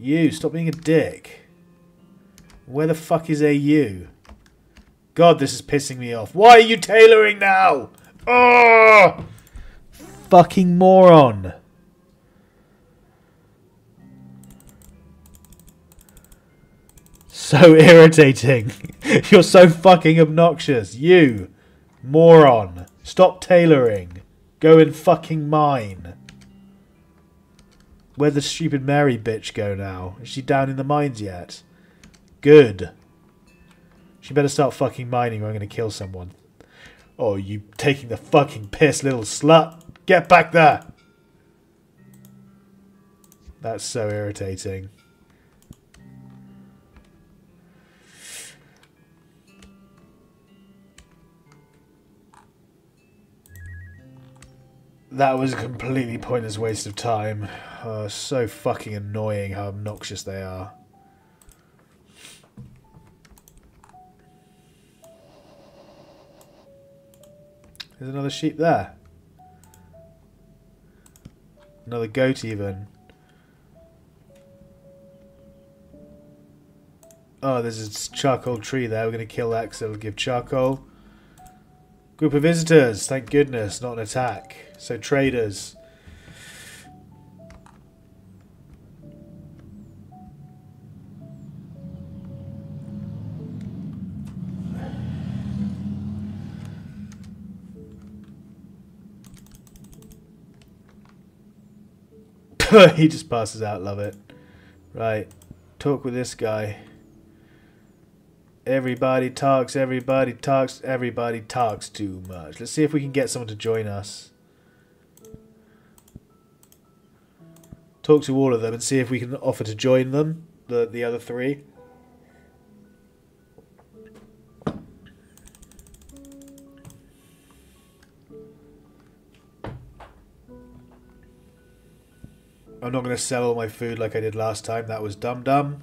A: You, stop being a dick. Where the fuck is AU? God, this is pissing me off. Why are you tailoring now? Oh! Fucking moron. So irritating. You're so fucking obnoxious. You. Moron. Stop tailoring. Go and fucking mine. Where'd the stupid Mary bitch go now? Is she down in the mines yet? Good. She better start fucking mining or I'm gonna kill someone. Oh, you taking the fucking piss, little slut. Get back there! That's so irritating. That was a completely pointless waste of time. Oh, so fucking annoying how obnoxious they are. There's another sheep there. Another goat even. Oh, there's a charcoal tree there. We're going to kill that because it'll give charcoal. Group of visitors. Thank goodness. Not an attack. So traders. he just passes out, love it. Right. Talk with this guy. Everybody talks, everybody talks, everybody talks too much. Let's see if we can get someone to join us. Talk to all of them and see if we can offer to join them, the, the other three. I'm not going to sell all my food like I did last time. That was dumb dumb.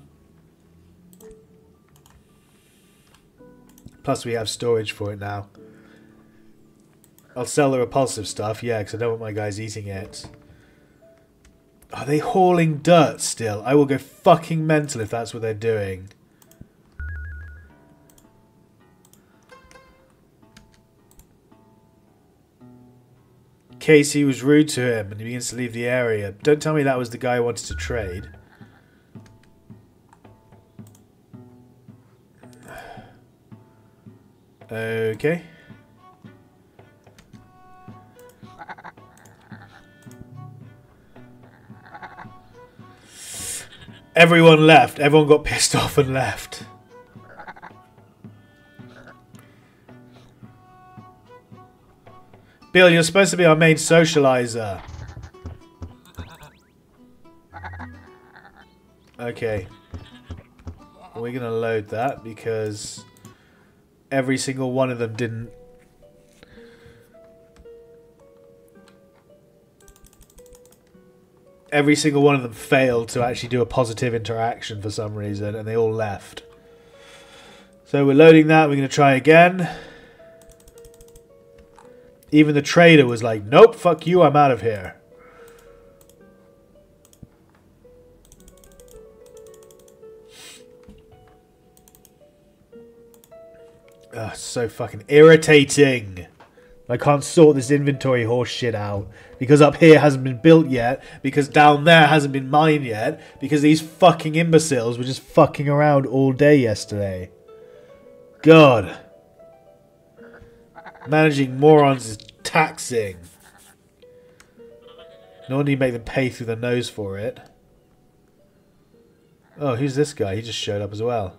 A: Plus we have storage for it now. I'll sell the repulsive stuff, yeah, because I don't want my guys eating it. Are they hauling dirt still? I will go fucking mental if that's what they're doing. Casey was rude to him and he begins to leave the area. Don't tell me that was the guy who wanted to trade. Okay. Everyone left. Everyone got pissed off and left. Bill, you're supposed to be our main socializer. Okay. We're going to load that because every single one of them didn't every single one of them failed to actually do a positive interaction for some reason and they all left so we're loading that we're going to try again even the trader was like nope fuck you i'm out of here Ugh, so fucking irritating. I can't sort this inventory horse shit out. Because up here hasn't been built yet. Because down there hasn't been mined yet. Because these fucking imbeciles were just fucking around all day yesterday. God. Managing morons is taxing. No wonder you make them pay through the nose for it. Oh, who's this guy? He just showed up as well.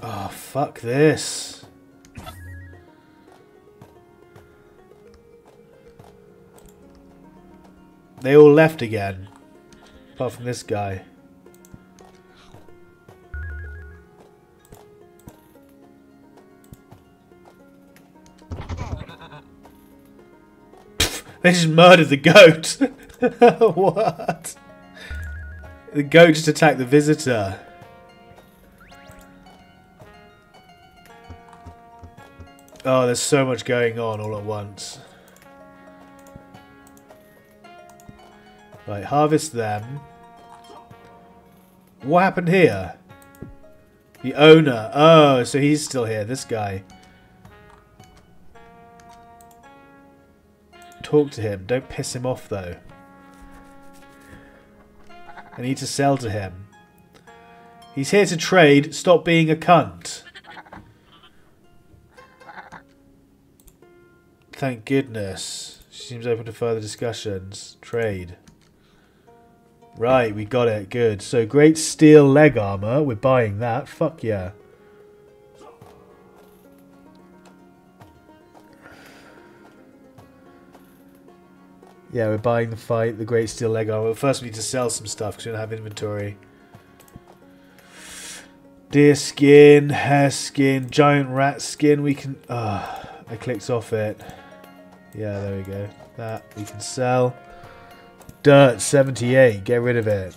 A: Oh, fuck this. They all left again. Apart from this guy. they just murdered the goat. what? The goat just attacked the visitor. Oh, there's so much going on all at once. Right, harvest them. What happened here? The owner. Oh, so he's still here, this guy. Talk to him. Don't piss him off, though. I need to sell to him. He's here to trade. Stop being a cunt. Thank goodness. She seems open to further discussions. Trade. Right, we got it. Good. So, great steel leg armor. We're buying that. Fuck yeah. Yeah, we're buying the fight, the great steel leg armor. First, we need to sell some stuff because we don't have inventory. Deer skin, hare skin, giant rat skin. We can. Ah, I clicked off it. Yeah, there we go. That we can sell. Dirt 78. Get rid of it.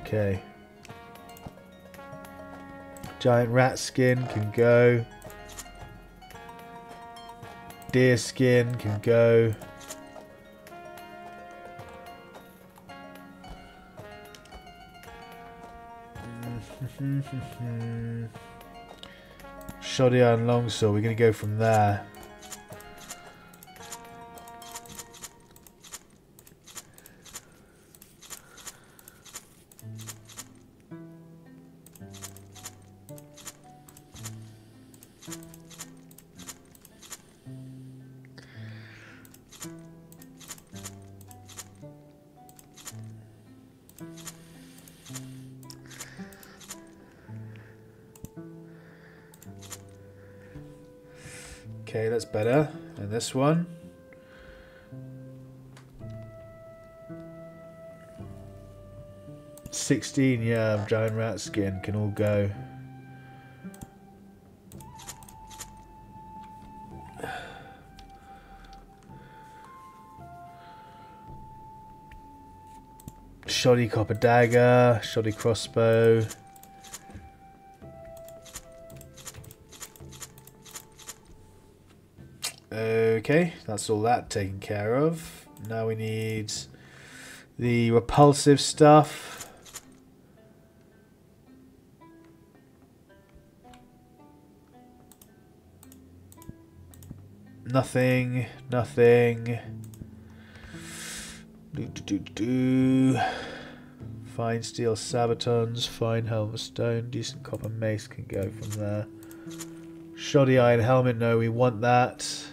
A: Okay. Giant rat skin can go. Deer skin can go. Shoddy and longsword. We're going to go from there. That's better. And this one. Sixteen, yeah, giant rat skin can all go. Shoddy copper dagger, shoddy crossbow. Okay, that's all that taken care of. Now we need the repulsive stuff. Nothing, nothing. Do, do, do, do. Fine steel sabatons, fine helmet stone, decent copper mace can go from there. Shoddy iron helmet, no, we want that.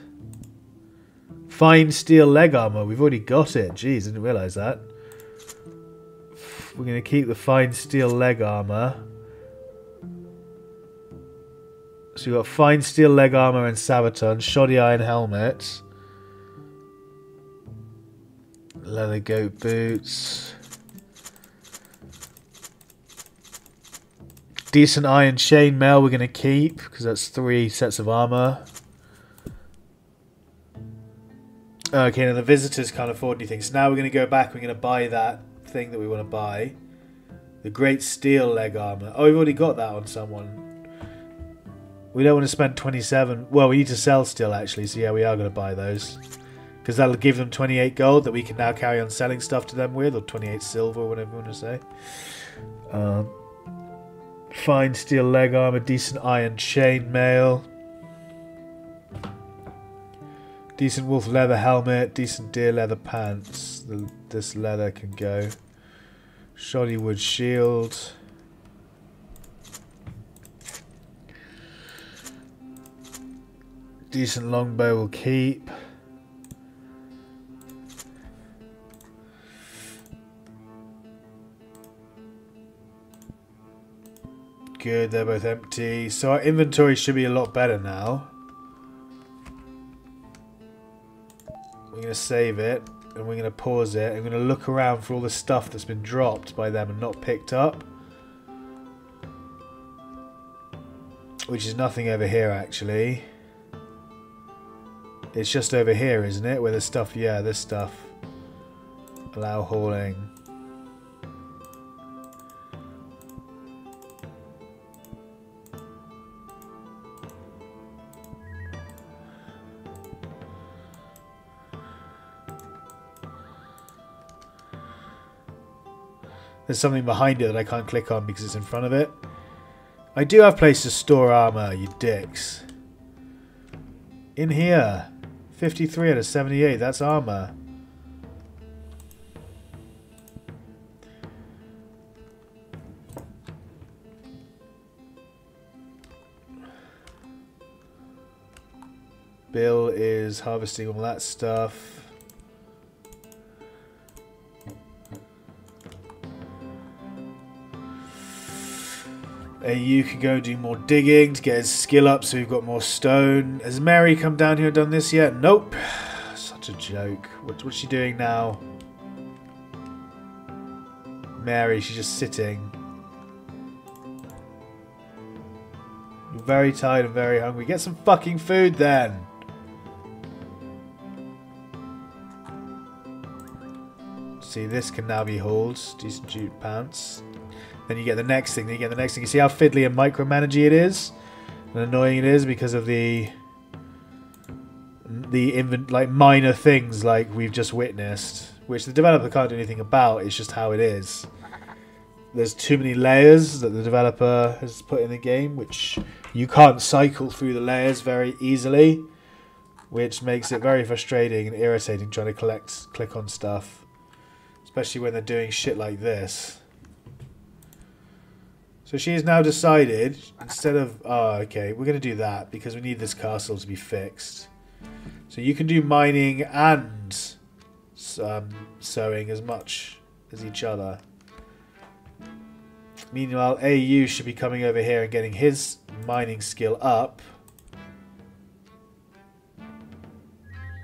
A: Fine steel leg armor. We've already got it. Jeez, didn't realise that. We're going to keep the fine steel leg armor. So we've got fine steel leg armor and sabaton. Shoddy iron helmet. Leather goat boots. Decent iron chainmail we're going to keep because that's three sets of armor. Okay, now the visitors can't afford anything. So now we're going to go back. We're going to buy that thing that we want to buy. The great steel leg armor. Oh, we've already got that on someone. We don't want to spend 27. Well, we need to sell still, actually. So yeah, we are going to buy those. Because that'll give them 28 gold that we can now carry on selling stuff to them with. Or 28 silver, whatever you want to say. Um, fine steel leg armor. Decent iron chain mail. Decent wolf leather helmet, decent deer leather pants. The, this leather can go. Shoddy wood shield. Decent longbow will keep. Good, they're both empty. So our inventory should be a lot better now. We're going to save it and we're going to pause it. I'm going to look around for all the stuff that's been dropped by them and not picked up. Which is nothing over here actually. It's just over here, isn't it? Where the stuff, yeah, this stuff. Allow hauling. There's something behind it that I can't click on because it's in front of it. I do have place to store armor, you dicks. In here. 53 out of 78, that's armor. Bill is harvesting all that stuff. Uh, you can go do more digging to get his skill up so you've got more stone. Has Mary come down here and done this yet? Nope. Such a joke. What, what's she doing now? Mary, she's just sitting. You're very tired and very hungry. Get some fucking food then. See, this can now be hauled. Decent jute pants. Then you get the next thing. Then you get the next thing. You see how fiddly and micromanagey it is? And annoying it is because of the the invent like minor things like we've just witnessed, which the developer can't do anything about. It's just how it is. There's too many layers that the developer has put in the game, which you can't cycle through the layers very easily, which makes it very frustrating and irritating trying to collect click on stuff, especially when they're doing shit like this. So she has now decided, instead of... Oh, okay, we're going to do that because we need this castle to be fixed. So you can do mining and um, sewing as much as each other. Meanwhile, AU should be coming over here and getting his mining skill up.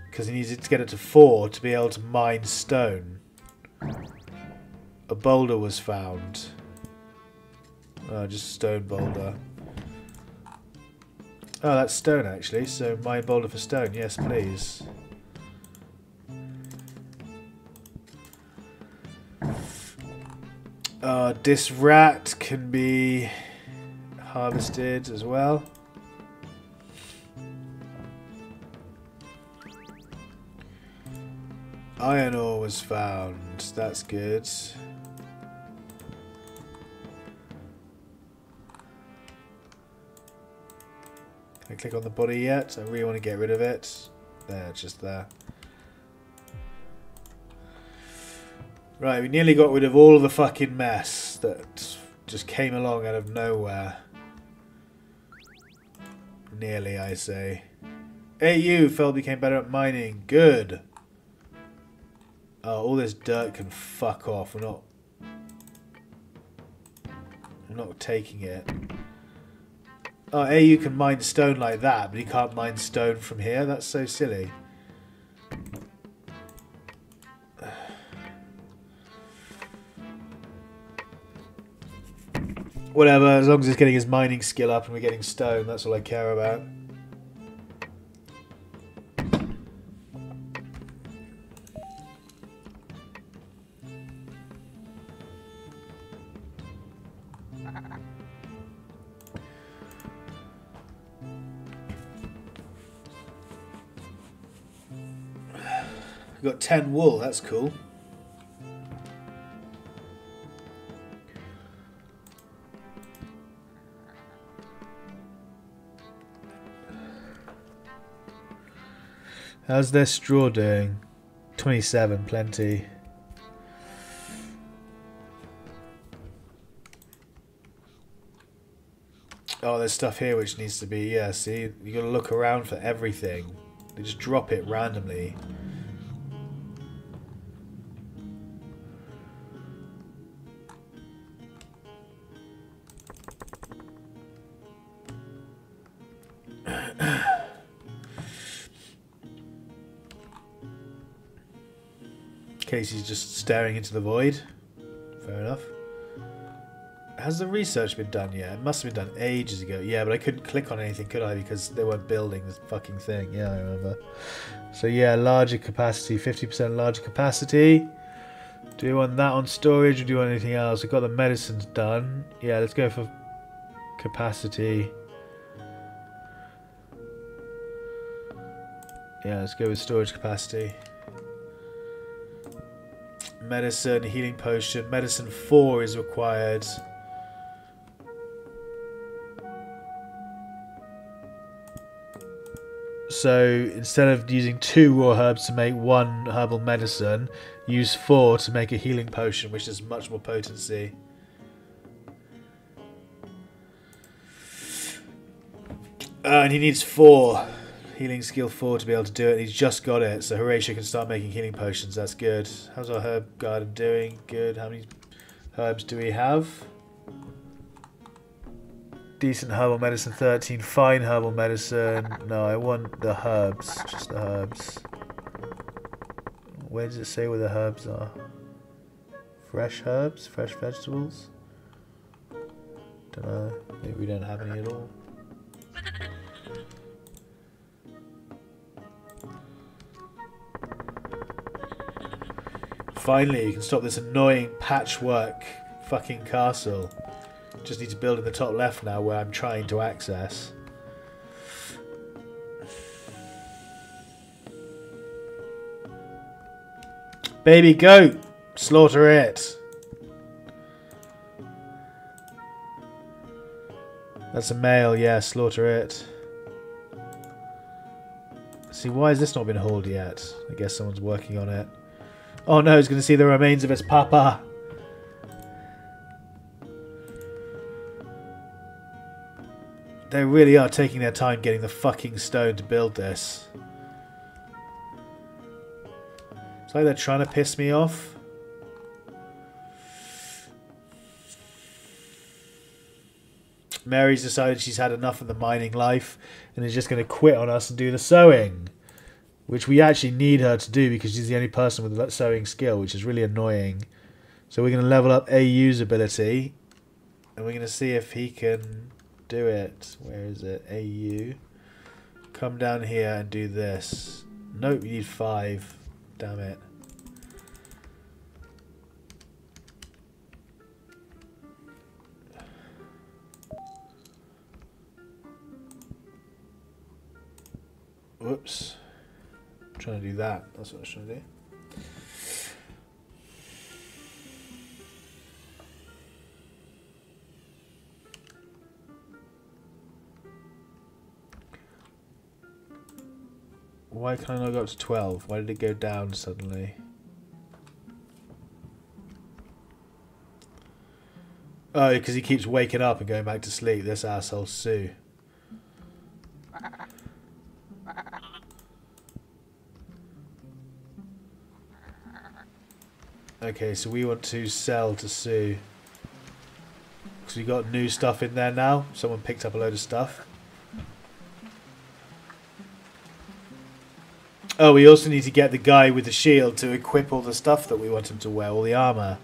A: Because he needs to get it to 4 to be able to mine stone. A boulder was found. Oh, just stone boulder. Oh, that's stone actually, so my boulder for stone. Yes, please. Uh, this rat can be harvested as well. Iron ore was found. That's good. Click on the body yet? I really want to get rid of it. There, just there. Right, we nearly got rid of all the fucking mess that just came along out of nowhere. Nearly, I say. AU, Phil became better at mining. Good. Oh, all this dirt can fuck off. We're not... I'm not taking it. Oh, AU can mine stone like that, but he can't mine stone from here? That's so silly. Whatever, as long as he's getting his mining skill up and we're getting stone, that's all I care about. We've got 10 wool, that's cool. How's their straw doing? 27, plenty. Oh, there's stuff here which needs to be, yeah, see? you got to look around for everything. They just drop it randomly. Casey's just staring into the void. Fair enough. Has the research been done yet? It must have been done ages ago. Yeah, but I couldn't click on anything, could I? Because they weren't building this fucking thing. Yeah, I remember. So yeah, larger capacity, 50% larger capacity. Do you want that on storage or do you want anything else? We've got the medicines done. Yeah, let's go for capacity. Yeah, let's go with storage capacity. Medicine, healing potion. Medicine 4 is required. So instead of using two raw herbs to make one herbal medicine, use four to make a healing potion, which is much more potency. Uh, and he needs four. Healing skill 4 to be able to do it. He's just got it, so Horatio can start making healing potions. That's good. How's our herb garden doing? Good. How many herbs do we have? Decent herbal medicine 13. Fine herbal medicine. No, I want the herbs. Just the herbs. Where does it say where the herbs are? Fresh herbs? Fresh vegetables? Don't know. Maybe we don't have any at all. Finally, you can stop this annoying patchwork fucking castle. Just need to build in the top left now where I'm trying to access. Baby goat! Slaughter it! That's a male, yeah, slaughter it. See, why has this not been hauled yet? I guess someone's working on it. Oh no, he's going to see the remains of his papa. They really are taking their time getting the fucking stone to build this. It's like they're trying to piss me off. Mary's decided she's had enough of the mining life and is just going to quit on us and do the sewing. Which we actually need her to do because she's the only person with that sewing skill, which is really annoying. So we're going to level up AU's ability. And we're going to see if he can do it. Where is it? AU. Come down here and do this. Nope, you need five. Damn it. Whoops. I'm trying to do that. That's what I was trying to do. Why can I not go up to 12? Why did it go down suddenly? Oh, because he keeps waking up and going back to sleep. This asshole Sue. Okay, so we want to sell to Sue. Because we got new stuff in there now. Someone picked up a load of stuff. Oh, we also need to get the guy with the shield to equip all the stuff that we want him to wear, all the armor.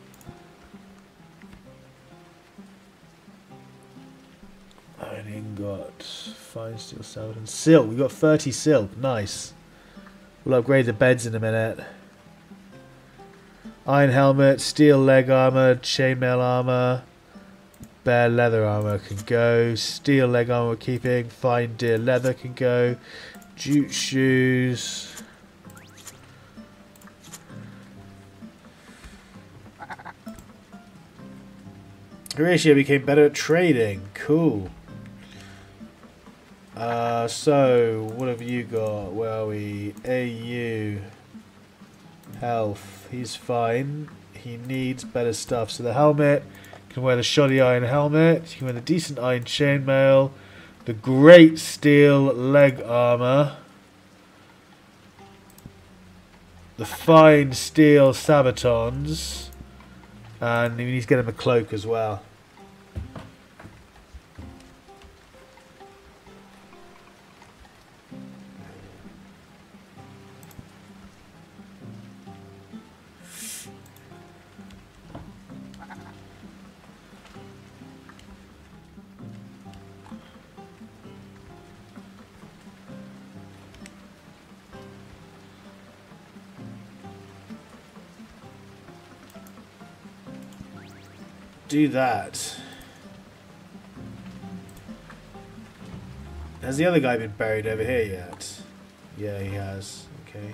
A: Iron got fine steel, salad, and silk. We got 30 silk. Nice. We'll upgrade the beds in a minute. Iron helmet, steel leg armor, chainmail armor, bare leather armor can go. Steel leg armor keeping, fine deer leather can go. Jute shoes. Horatio became better at trading. Cool. Uh, so, what have you got? Where are we? AU. Health. He's fine. He needs better stuff. So the helmet. can wear the shoddy iron helmet. He can wear the decent iron chainmail. The great steel leg armor. The fine steel sabatons. And we need to get him a cloak as well. Do that. Has the other guy been buried over here yet? Yeah, he has. Okay.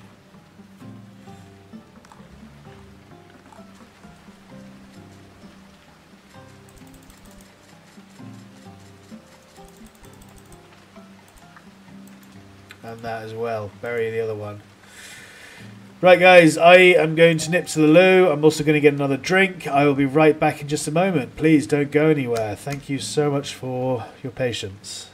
A: And that as well. Bury the other one. Right, guys, I am going to nip to the loo. I'm also going to get another drink. I will be right back in just a moment. Please don't go anywhere. Thank you so much for your patience.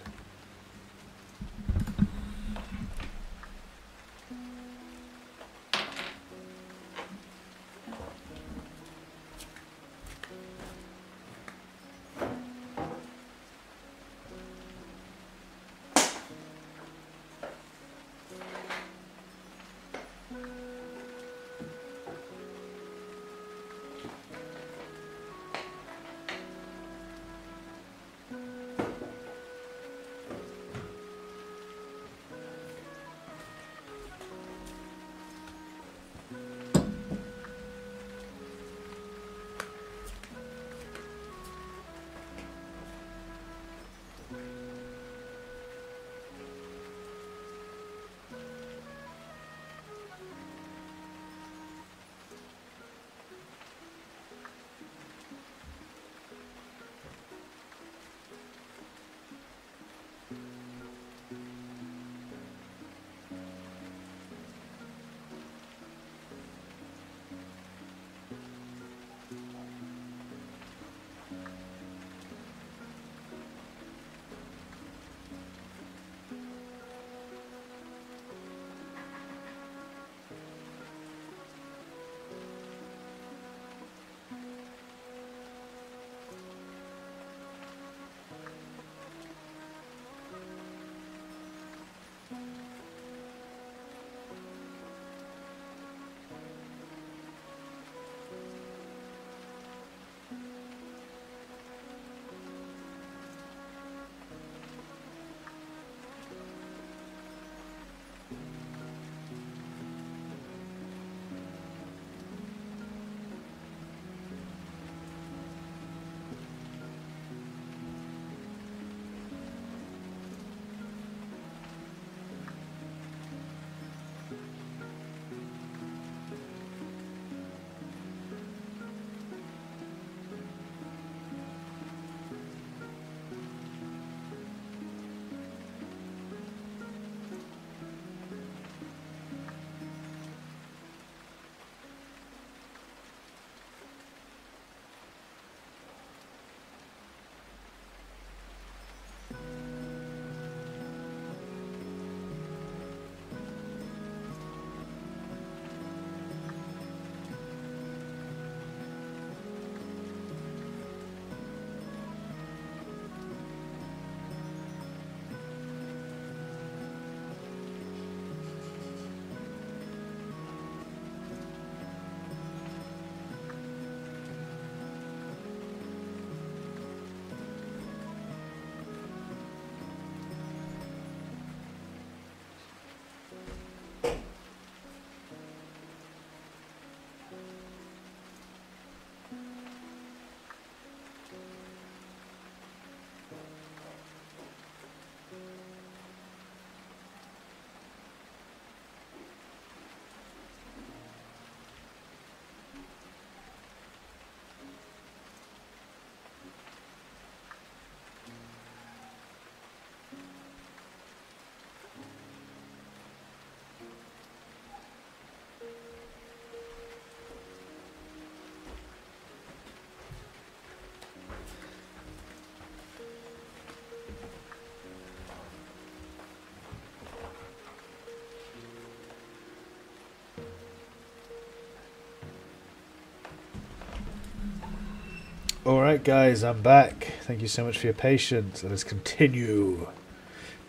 A: Alright guys, I'm back. Thank you so much for your patience. Let us continue.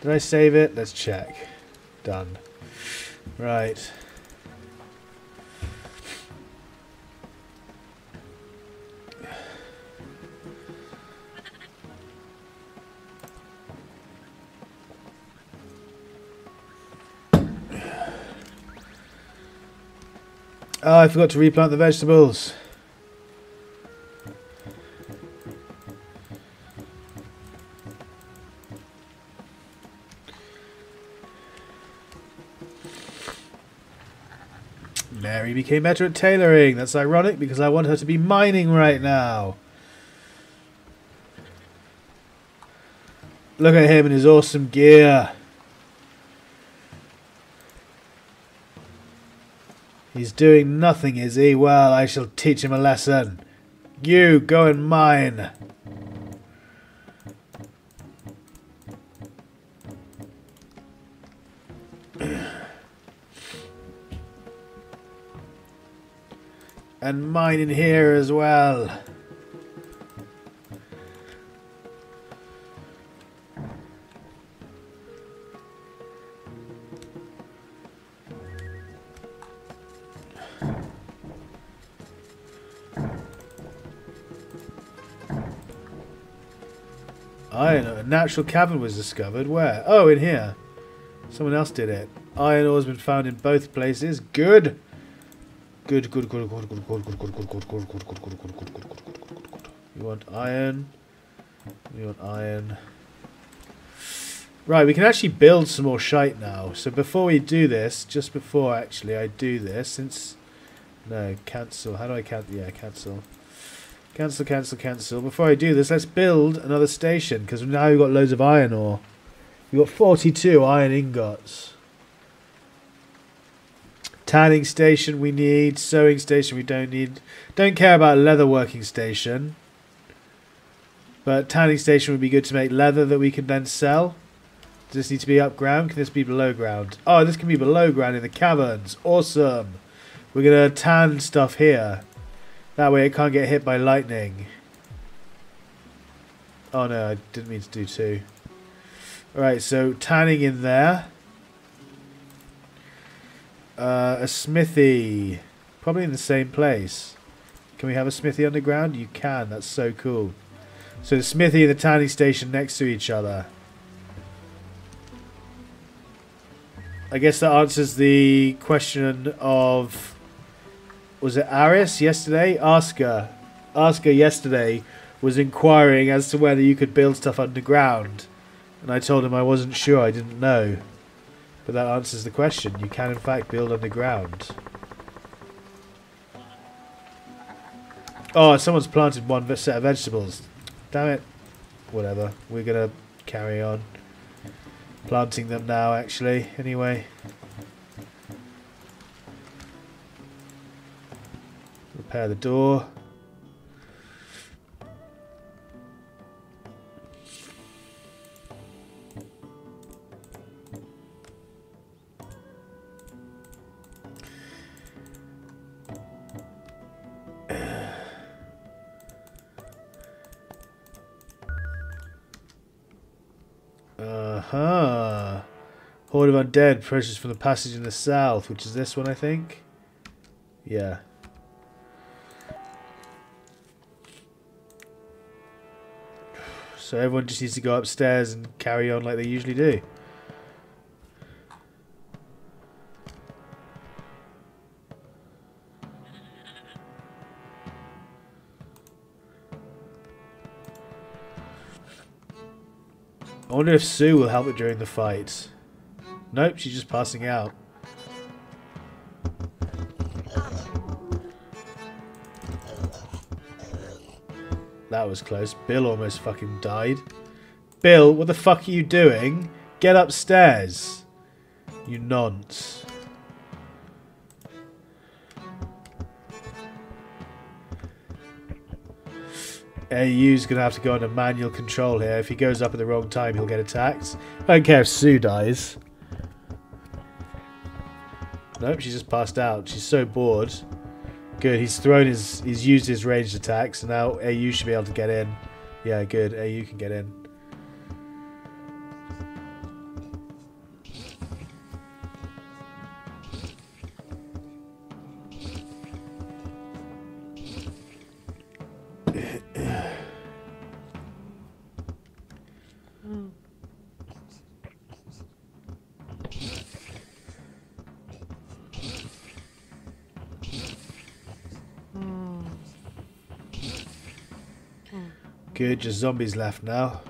A: Did I save it? Let's check. Done. Right. Oh, I forgot to replant the vegetables. Became better at tailoring. That's ironic because I want her to be mining right now. Look at him in his awesome gear. He's doing nothing, is he? Well, I shall teach him a lesson. You, go and mine. And mine in here as well. Iron, a natural cavern was discovered. Where? Oh, in here. Someone else did it. Iron ore has been found in both places. Good. Good, good, good, good, good, good, good, good, good, good, good, good, good, good, good, good, good, good, good, good. good. You want iron. You want iron. Right, we can actually build some more shite now. So before we do this, just before actually I do this, since... No, cancel. How do I cancel? Yeah, cancel. Cancel, cancel, cancel. Before I do this, let's build another station, because now we've got loads of iron ore. We've got 42 iron ingots. Tanning station we need. Sewing station we don't need. Don't care about leather working station. But tanning station would be good to make leather that we can then sell. Does this need to be up ground? Can this be below ground? Oh, this can be below ground in the caverns. Awesome. We're going to tan stuff here. That way it can't get hit by lightning. Oh no, I didn't mean to do two. Alright, so tanning in there. Uh, a smithy. Probably in the same place. Can we have a smithy underground? You can. That's so cool. So the smithy and the tanning station next to each other. I guess that answers the question of... Was it Aris yesterday? Asker. Asker yesterday was inquiring as to whether you could build stuff underground. And I told him I wasn't sure, I didn't know. But that answers the question. You can in fact build underground. Oh, someone's planted one set of vegetables. Damn it. Whatever. We're going to carry on planting them now, actually. Anyway. Repair the door. Uh-huh. Horde of Undead purchased from the passage in the south, which is this one, I think. Yeah. So everyone just needs to go upstairs and carry on like they usually do. I wonder if Sue will help it during the fight. Nope, she's just passing out. That was close. Bill almost fucking died. Bill, what the fuck are you doing? Get upstairs. You nonce. AU's going to have to go under manual control here. If he goes up at the wrong time, he'll get attacked. I don't care if Sue dies. Nope, she's just passed out. She's so bored. Good. He's thrown his. He's used his ranged attacks. So now AU should be able to get in. Yeah, good. AU can get in. Good, just zombies left now.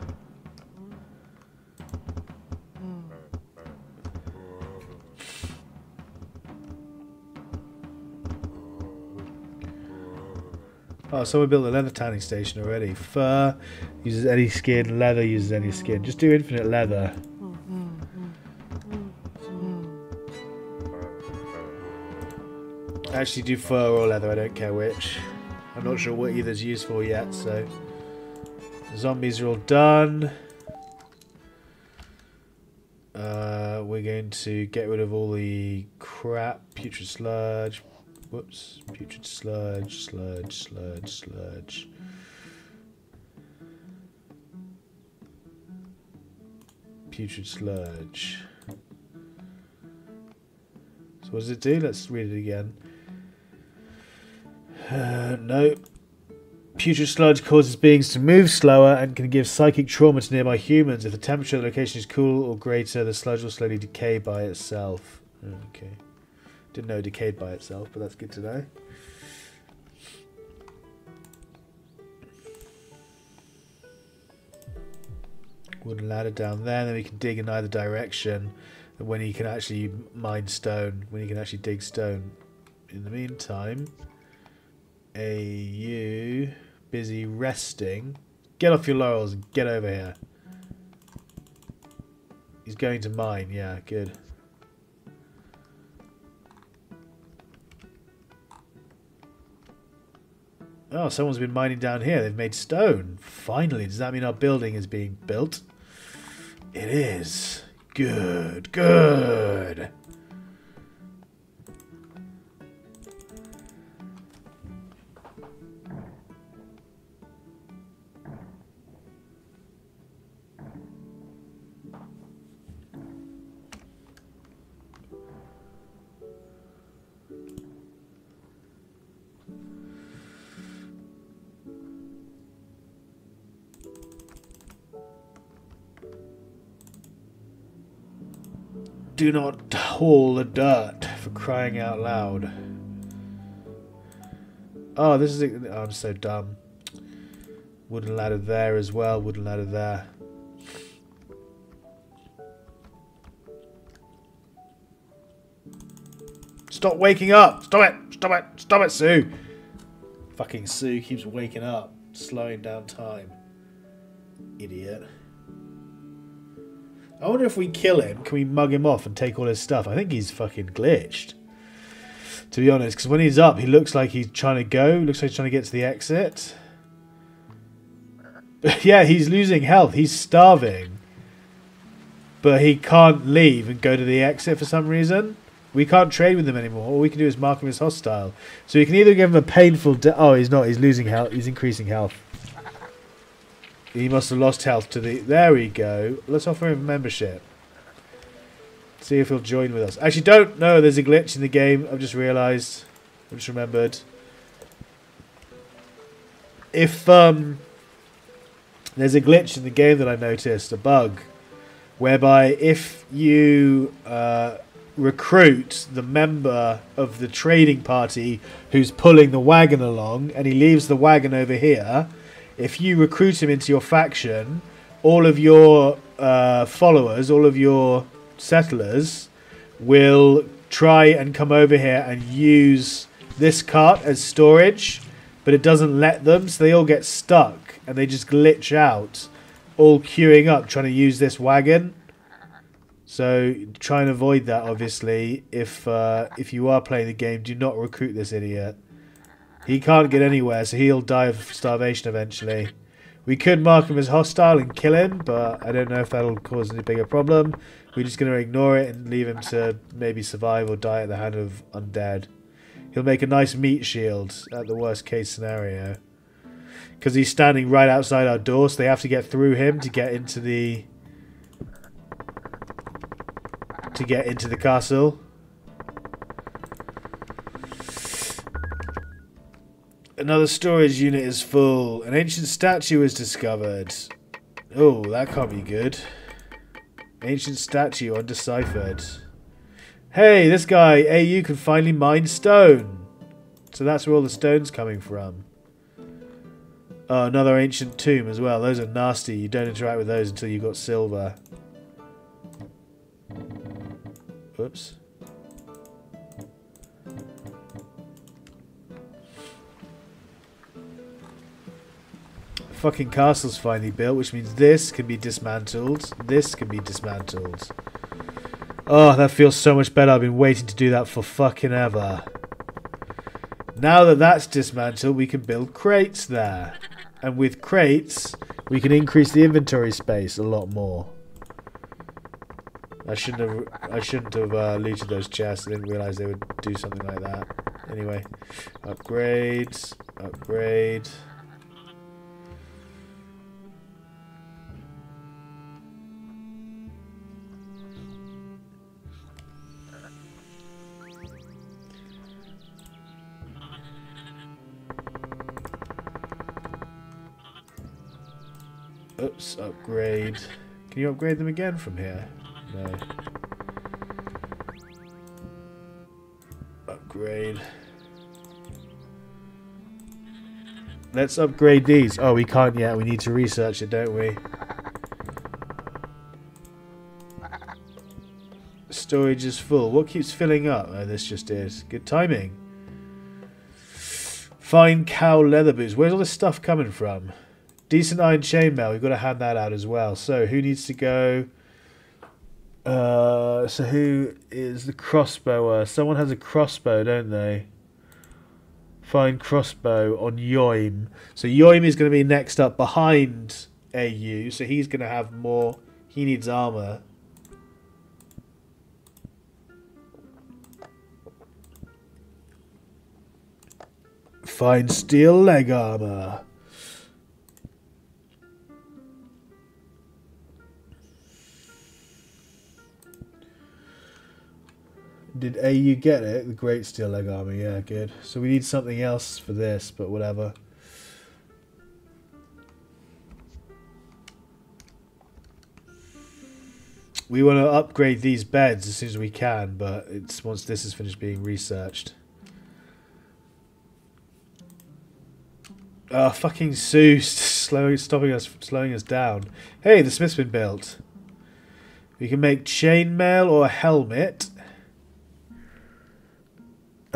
A: Oh, someone built a leather tanning station already. Fur uses any skin, leather uses any skin. Just do infinite leather. Actually do fur or leather, I don't care which. I'm not sure what either's useful yet, so... Zombies are all done. Uh, we're going to get rid of all the crap. Putrid sludge. Whoops. Putrid sludge, sludge, sludge, sludge. Putrid sludge. So what does it do? Let's read it again. Uh, nope. Putrid sludge causes beings to move slower and can give psychic trauma to nearby humans. If the temperature of the location is cool or greater, the sludge will slowly decay by itself. Okay. Didn't know it decayed by itself, but that's good to know. Wooden ladder down there, then we can dig in either direction. When he can actually mine stone, when he can actually dig stone. In the meantime, AU busy resting. Get off your laurels and get over here. He's going to mine. Yeah, good. Oh, someone's been mining down here. They've made stone. Finally. Does that mean our building is being built? It is. Good. Good. Do not haul the dirt for crying out loud. Oh, this is. Oh, I'm so dumb. Wooden ladder there as well. Wooden ladder there. Stop waking up! Stop it! Stop it! Stop it, Sue! Fucking Sue keeps waking up, slowing down time. Idiot. I wonder if we kill him, can we mug him off and take all his stuff? I think he's fucking glitched. To be honest, because when he's up, he looks like he's trying to go. Looks like he's trying to get to the exit. yeah, he's losing health. He's starving. But he can't leave and go to the exit for some reason. We can't trade with him anymore. All we can do is mark him as hostile. So you can either give him a painful... oh, he's not. He's losing health. He's increasing health. He must have lost health to the... There we go. Let's offer him membership. See if he'll join with us. Actually, don't. No, there's a glitch in the game. I've just realised. I've just remembered. If um, there's a glitch in the game that I noticed, a bug, whereby if you uh, recruit the member of the trading party who's pulling the wagon along, and he leaves the wagon over here if you recruit him into your faction, all of your uh, followers, all of your settlers, will try and come over here and use this cart as storage, but it doesn't let them, so they all get stuck and they just glitch out, all queuing up trying to use this wagon. So try and avoid that. Obviously, if uh, if you are playing the game, do not recruit this idiot. He can't get anywhere, so he'll die of starvation eventually. We could mark him as hostile and kill him, but I don't know if that'll cause any bigger problem. We're just going to ignore it and leave him to maybe survive or die at the hand of undead. He'll make a nice meat shield at the worst case scenario. Because he's standing right outside our door, so they have to get through him to get into the... To get into the castle. Another storage unit is full. An ancient statue is discovered. Oh, that can't be good. Ancient statue undeciphered. Hey, this guy, AU, can finally mine stone. So that's where all the stone's coming from. Oh, another ancient tomb as well. Those are nasty. You don't interact with those until you've got silver. Whoops. Fucking castle's finally built, which means this can be dismantled. This can be dismantled. Oh, that feels so much better. I've been waiting to do that for fucking ever. Now that that's dismantled, we can build crates there. And with crates, we can increase the inventory space a lot more. I shouldn't have. I shouldn't have uh, looted those chests. I didn't realize they would do something like that. Anyway, upgrades, upgrade. Oops, upgrade. Can you upgrade them again from here? No. Upgrade. Let's upgrade these. Oh, we can't yet. We need to research it, don't we? Storage is full. What keeps filling up? Oh, this just is. Good timing. Fine cow leather boots. Where's all this stuff coming from? Decent iron chainmail. We've got to hand that out as well. So who needs to go? Uh, so who is the crossbower? Someone has a crossbow, don't they? Find crossbow on Yoim. So Yoim is going to be next up behind AU. So he's going to have more. He needs armor. Find steel leg armor. Did AU get it? The Great Steel Leg Armor. Yeah, good. So we need something else for this, but whatever. We want to upgrade these beds as soon as we can, but it's once this is finished being researched. Oh, fucking Sue's, slowing, stopping us, slowing us down. Hey, the smith's been built. We can make chainmail or a helmet.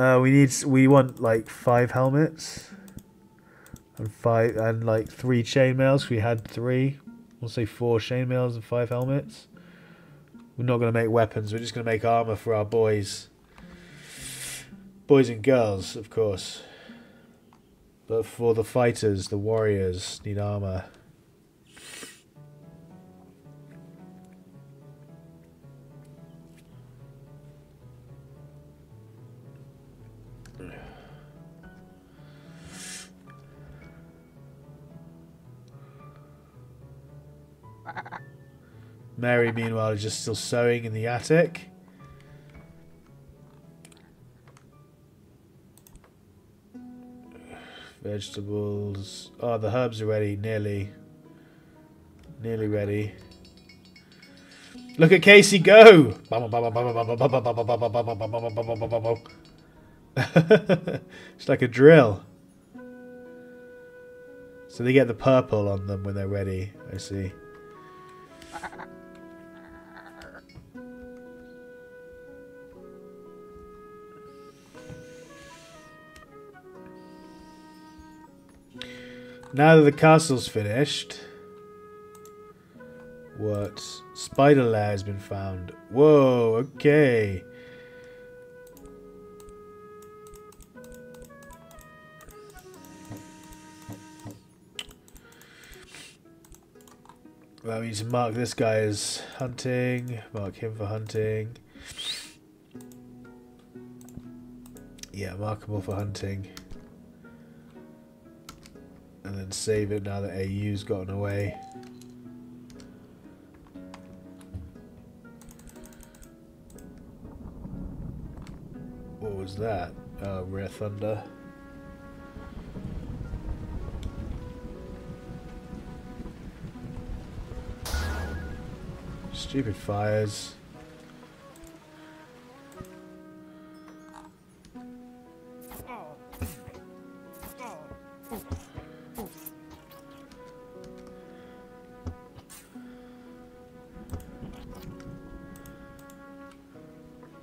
A: Uh, we need we want like five helmets and five and like three chainmails. We had three. We'll say four chainmails and five helmets. We're not going to make weapons. We're just going to make armor for our boys, boys and girls, of course. But for the fighters, the warriors need armor. Mary, meanwhile, is just still sewing in the attic. Vegetables. Oh, the herbs are ready. Nearly. Nearly ready. Look at Casey go! it's like a drill. So they get the purple on them when they're ready. I see. Now that the castle's finished, what? Spider lair has been found. Whoa, okay. Need to mark this guy as hunting, mark him for hunting. Yeah, mark them all for hunting. And then save it now that AU's gotten away. What was that? Oh, Rare Thunder. Stupid fires. Oh. Oh. Oh.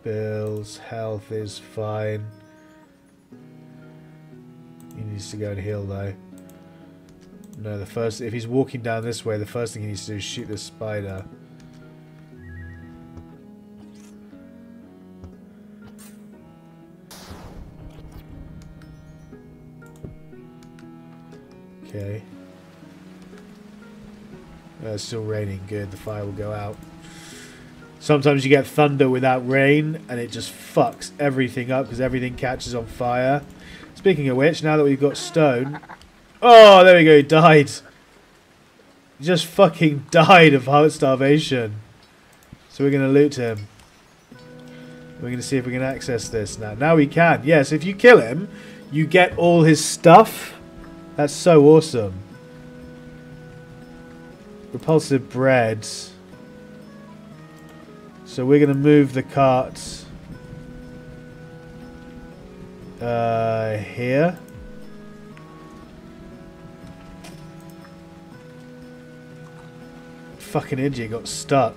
A: Bill's health is fine. He needs to go and heal though. No, the first if he's walking down this way, the first thing he needs to do is shoot the spider. Okay. Uh, it's still raining. Good. The fire will go out. Sometimes you get thunder without rain, and it just fucks everything up because everything catches on fire. Speaking of which, now that we've got stone... Oh, there we go. He died. He just fucking died of heart starvation. So we're going to loot him. We're going to see if we can access this now. Now we can. Yes, if you kill him, you get all his stuff. That's so awesome. Repulsive bread. So we're going to move the cart uh, here. Fucking idiot got stuck.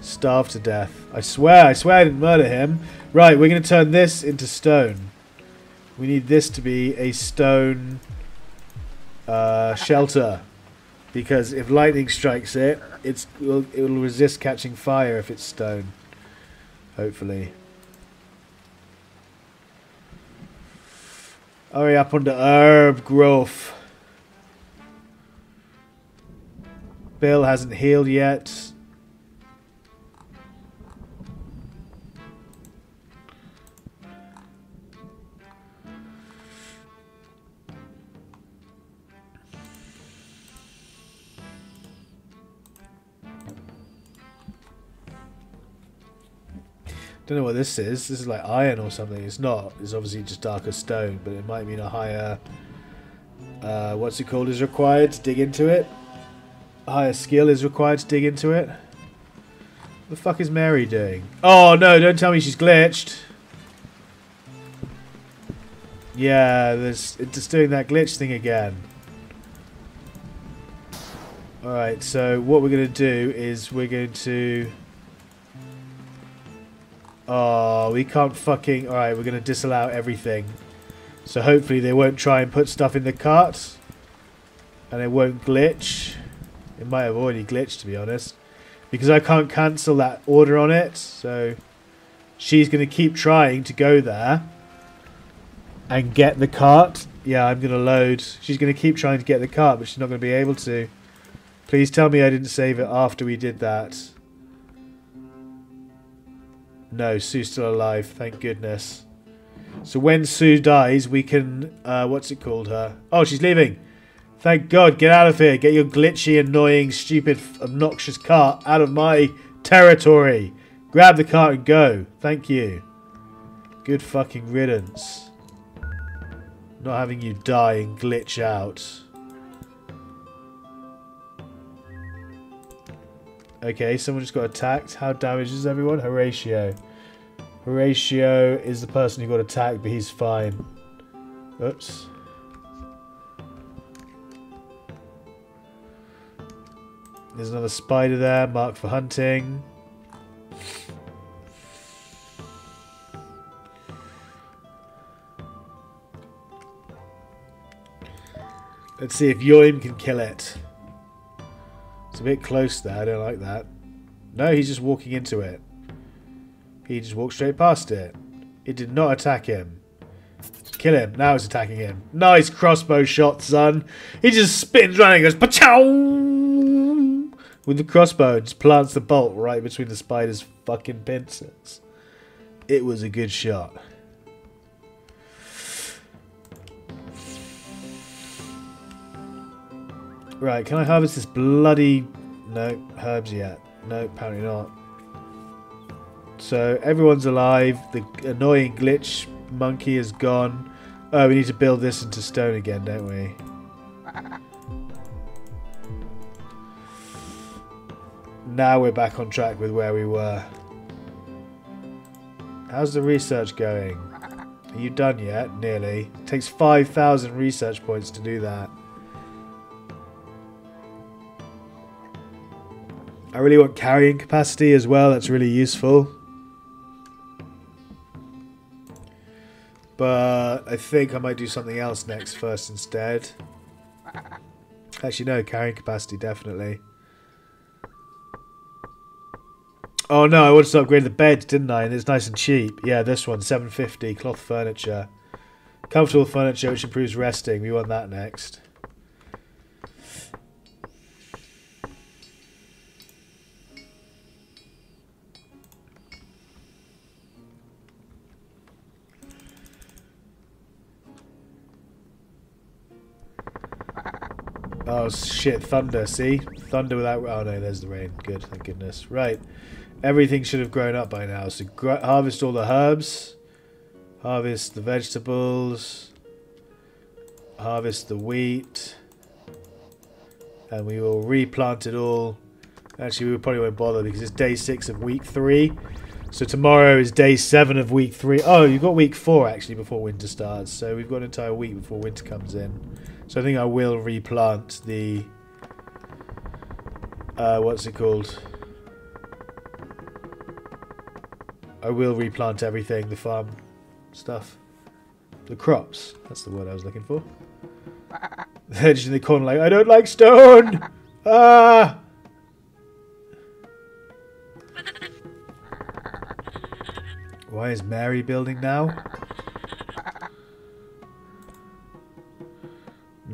A: Starved to death. I swear, I swear I didn't murder him. Right, we're going to turn this into stone. We need this to be a stone uh, shelter. Because if lightning strikes it, it's it will, it will resist catching fire if it's stone. Hopefully. Hurry up on the herb growth. Bill hasn't healed yet. Don't know what this is. This is like iron or something. It's not. It's obviously just darker stone, but it might mean a higher... Uh, what's it called is required to dig into it. Higher skill is required to dig into it. What the fuck is Mary doing? Oh no, don't tell me she's glitched. Yeah, there's, it's just doing that glitch thing again. Alright, so what we're going to do is we're going to... Oh, we can't fucking... Alright, we're going to disallow everything. So hopefully they won't try and put stuff in the cart. And it won't glitch. It might have already glitched, to be honest. Because I can't cancel that order on it. So she's going to keep trying to go there. And get the cart. Yeah, I'm going to load. She's going to keep trying to get the cart, but she's not going to be able to. Please tell me I didn't save it after we did that. No, Sue's still alive. Thank goodness. So when Sue dies, we can... Uh, what's it called her? Oh, she's leaving. Thank God. Get out of here. Get your glitchy, annoying, stupid, obnoxious cart out of my territory. Grab the cart and go. Thank you. Good fucking riddance. Not having you die and glitch out. Okay, someone just got attacked. How damaged is everyone? Horatio. Horatio is the person who got attacked, but he's fine. Oops. There's another spider there, marked for hunting. Let's see if Yoim can kill it. It's a bit close there. I don't like that. No, he's just walking into it. He just walked straight past it. It did not attack him. Kill him. Now it's attacking him. Nice crossbow shot, son. He just spins around and goes, Pachow! With the crossbow, just plants the bolt right between the spider's fucking pincers. It was a good shot. Right, can I harvest this bloody... No, herbs yet. No, apparently not. So, everyone's alive. The annoying glitch monkey is gone. Oh, we need to build this into stone again, don't we? Now we're back on track with where we were. How's the research going? Are you done yet? Nearly. It takes 5,000 research points to do that. I really want carrying capacity as well. That's really useful. But I think I might do something else next first instead. Actually, no, carrying capacity, definitely. Oh no, I wanted to upgrade the bed, didn't I? And it's nice and cheap. Yeah, this one, 750, cloth furniture. Comfortable furniture which improves resting. We want that next. Oh shit, thunder, see? Thunder without... Oh no, there's the rain. Good, thank goodness. Right. Everything should have grown up by now. So harvest all the herbs. Harvest the vegetables. Harvest the wheat. And we will replant it all. Actually, we probably won't bother because it's day six of week three. So tomorrow is day seven of week three. Oh, you've got week four actually before winter starts. So we've got an entire week before winter comes in. So I think I will replant the... Uh, what's it called? I will replant everything, the farm stuff. The crops. That's the word I was looking for. They're just in the corner like, I don't like stone! Ah! Why is Mary building now?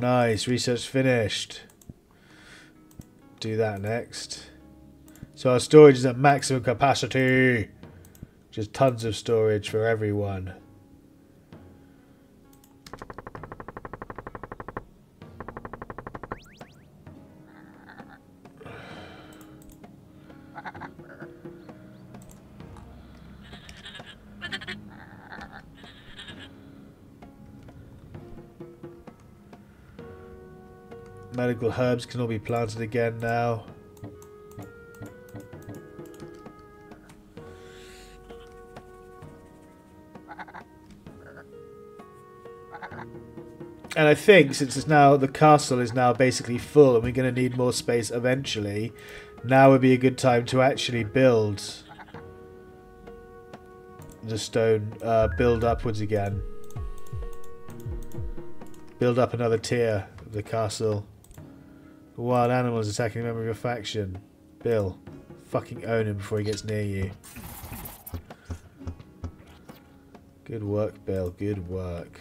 A: Nice, research finished. Do that next. So our storage is at maximum capacity. Just tons of storage for everyone. Medical herbs can all be planted again now. And I think since it's now the castle is now basically full and we're going to need more space eventually, now would be a good time to actually build the stone, uh, build upwards again. Build up another tier of the castle. Wild animals attacking a member of your faction. Bill, fucking own him before he gets near you. Good work, Bill. Good work.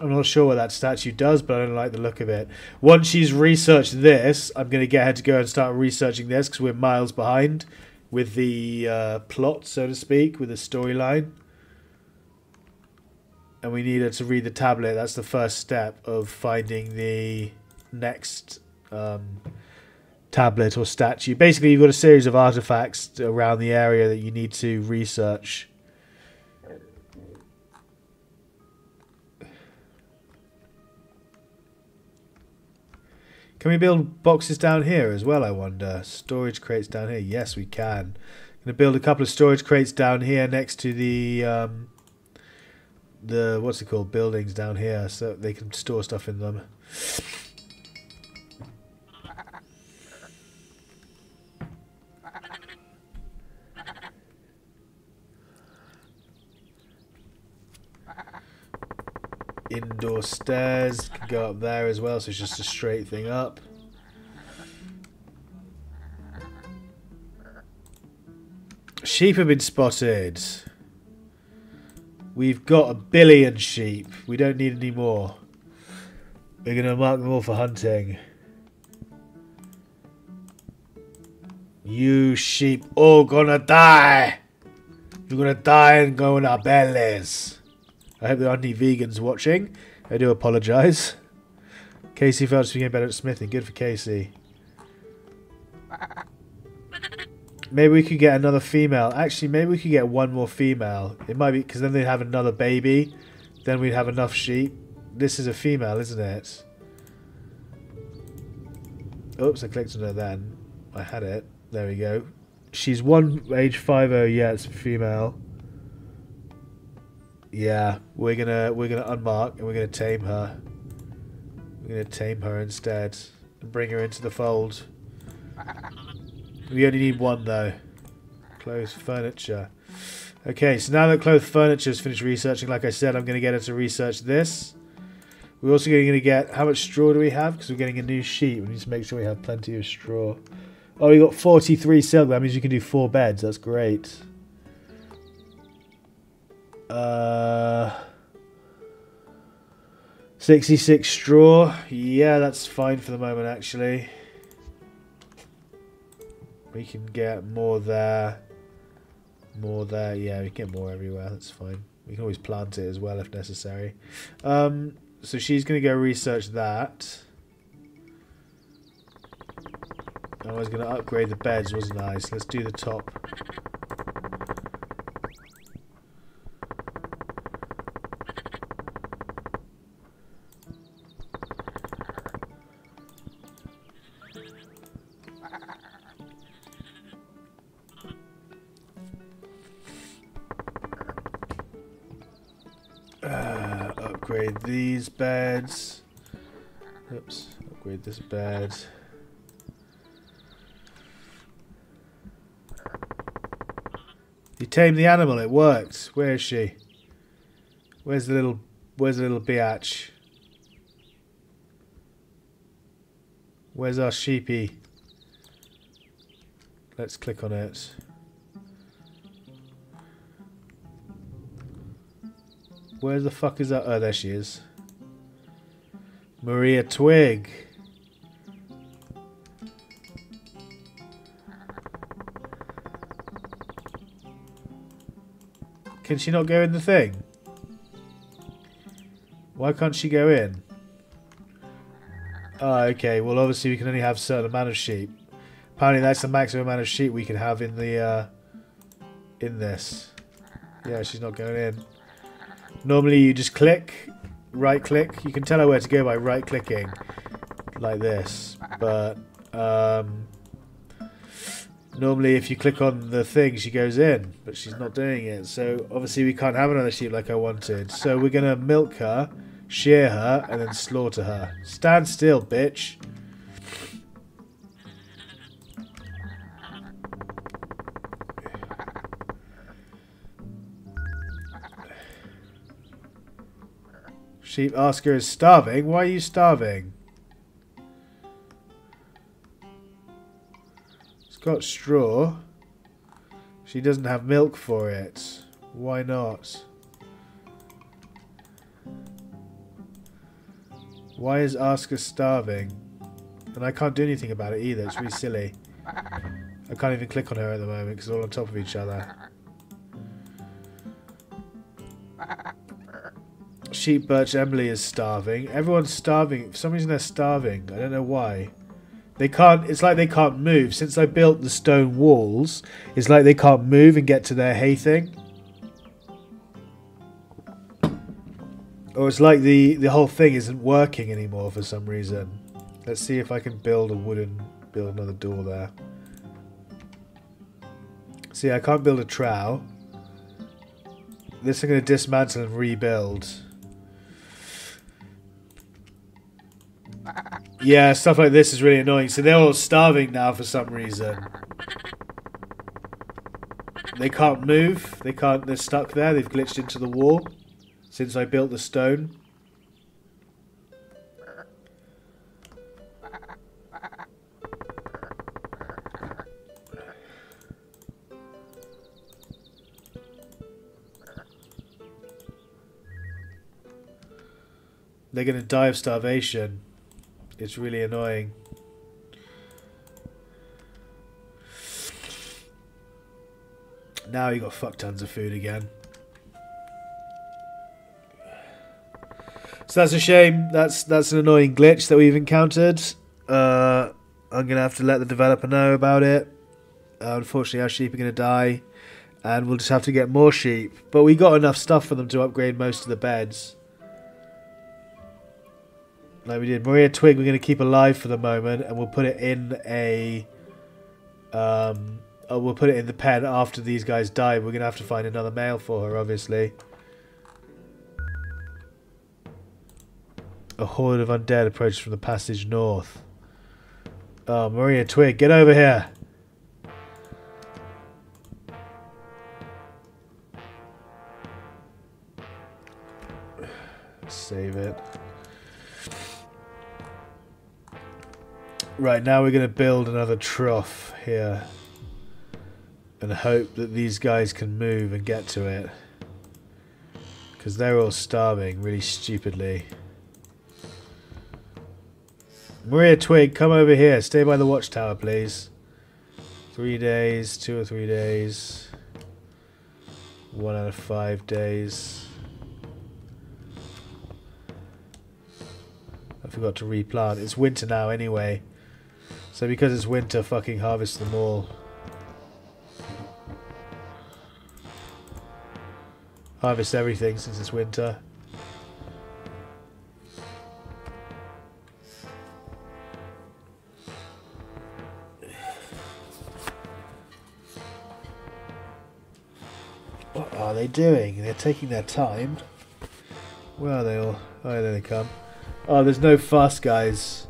A: I'm not sure what that statue does, but I don't like the look of it. Once she's researched this, I'm going to get her to go and start researching this because we're miles behind with the uh, plot, so to speak, with the storyline. And we need her to read the tablet. That's the first step of finding the next um, tablet or statue. Basically, you've got a series of artifacts around the area that you need to research Can we build boxes down here as well, I wonder? Storage crates down here. Yes, we can. I'm going to build a couple of storage crates down here next to the, um, the what's it called, buildings down here so they can store stuff in them. indoor stairs can go up there as well so it's just a straight thing up sheep have been spotted we've got a billion sheep we don't need any more we're gonna mark them all for hunting you sheep all gonna die you're gonna die and go in our bellies I hope there aren't any vegans watching. I do apologise. Casey felt she became better at smithing. Good for Casey. Maybe we could get another female. Actually, maybe we could get one more female. It might be because then they'd have another baby. Then we'd have enough sheep. This is a female, isn't it? Oops, I clicked on her then. I had it. There we go. She's one age 50. Yeah, it's female. Yeah, we're gonna we're gonna unmark and we're gonna tame her. We're gonna tame her instead and bring her into the fold. We only need one though. Clothes furniture. Okay, so now that clothes furniture is finished researching, like I said, I'm gonna get her to research this. We're also going to get how much straw do we have? Because we're getting a new sheet. We need to make sure we have plenty of straw. Oh, we got 43 silk. That means you can do four beds. That's great. Uh, 66 straw. Yeah, that's fine for the moment, actually. We can get more there. More there. Yeah, we can get more everywhere. That's fine. We can always plant it as well if necessary. Um, so she's going to go research that. I was going to upgrade the beds, wasn't I? So let's do the top. Upgrade this bed. You tamed the animal, it worked. Where is she? Where's the little where's the little biatch? Where's our sheepy? Let's click on it. Where the fuck is that? Oh, there she is. Maria Twig. Can she not go in the thing? Why can't she go in? Oh, okay. Well, obviously we can only have a certain amount of sheep. Apparently that's the maximum amount of sheep we can have in the, uh, in this. Yeah, she's not going in. Normally you just click, right click. You can tell her where to go by right clicking, like this. But, um, normally if you click on the thing she goes in but she's not doing it. So obviously we can't have another sheep like I wanted. So we're gonna milk her shear her and then slaughter her. Stand still bitch. Sheep asker is starving. Why are you starving got straw. She doesn't have milk for it. Why not? Why is Asker starving? And I can't do anything about it either. It's really silly. I can't even click on her at the moment because they're all on top of each other. Sheep Birch Emily is starving. Everyone's starving. For some reason they're starving. I don't know why. They can't. It's like they can't move. Since I built the stone walls, it's like they can't move and get to their hay thing. Or it's like the the whole thing isn't working anymore for some reason. Let's see if I can build a wooden build another door there. See, I can't build a trough. This I'm going to dismantle and rebuild. Yeah, stuff like this is really annoying. So they're all starving now for some reason. They can't move. They can't. They're stuck there. They've glitched into the wall since I built the stone. They're going to die of starvation. It's really annoying. Now you got fuck tons of food again. So that's a shame. That's that's an annoying glitch that we've encountered. Uh, I'm gonna have to let the developer know about it. Uh, unfortunately, our sheep are gonna die, and we'll just have to get more sheep. But we got enough stuff for them to upgrade most of the beds. Like we did. Maria Twig, we're gonna keep alive for the moment, and we'll put it in a. Um, oh, we'll put it in the pen after these guys die. We're gonna have to find another male for her, obviously. A horde of undead approaches from the passage north. Oh, Maria Twig, get over here. Save it. Right, now we're going to build another trough here. And hope that these guys can move and get to it. Because they're all starving really stupidly. Maria Twig, come over here. Stay by the watchtower, please. Three days, two or three days. One out of five days. I forgot to replant. It's winter now anyway. So because it's winter, fucking harvest them all. Harvest everything since it's winter. What are they doing? They're taking their time. Where are they all? Oh, there they come. Oh, there's no fuss, guys.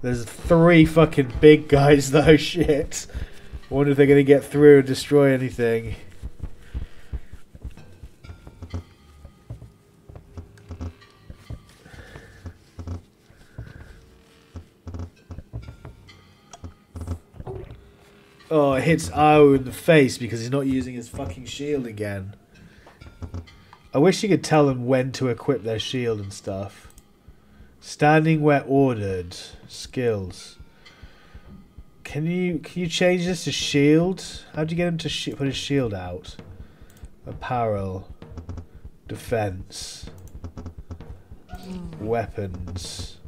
A: There's three fucking big guys, though. Shit. Wonder if they're to get through and destroy anything. Oh, it hits Ao in the face because he's not using his fucking shield again. I wish you could tell them when to equip their shield and stuff. Standing where ordered. Skills. Can you can you change this to shield? How do you get him to put his shield out? Apparel. Defense. Weapons.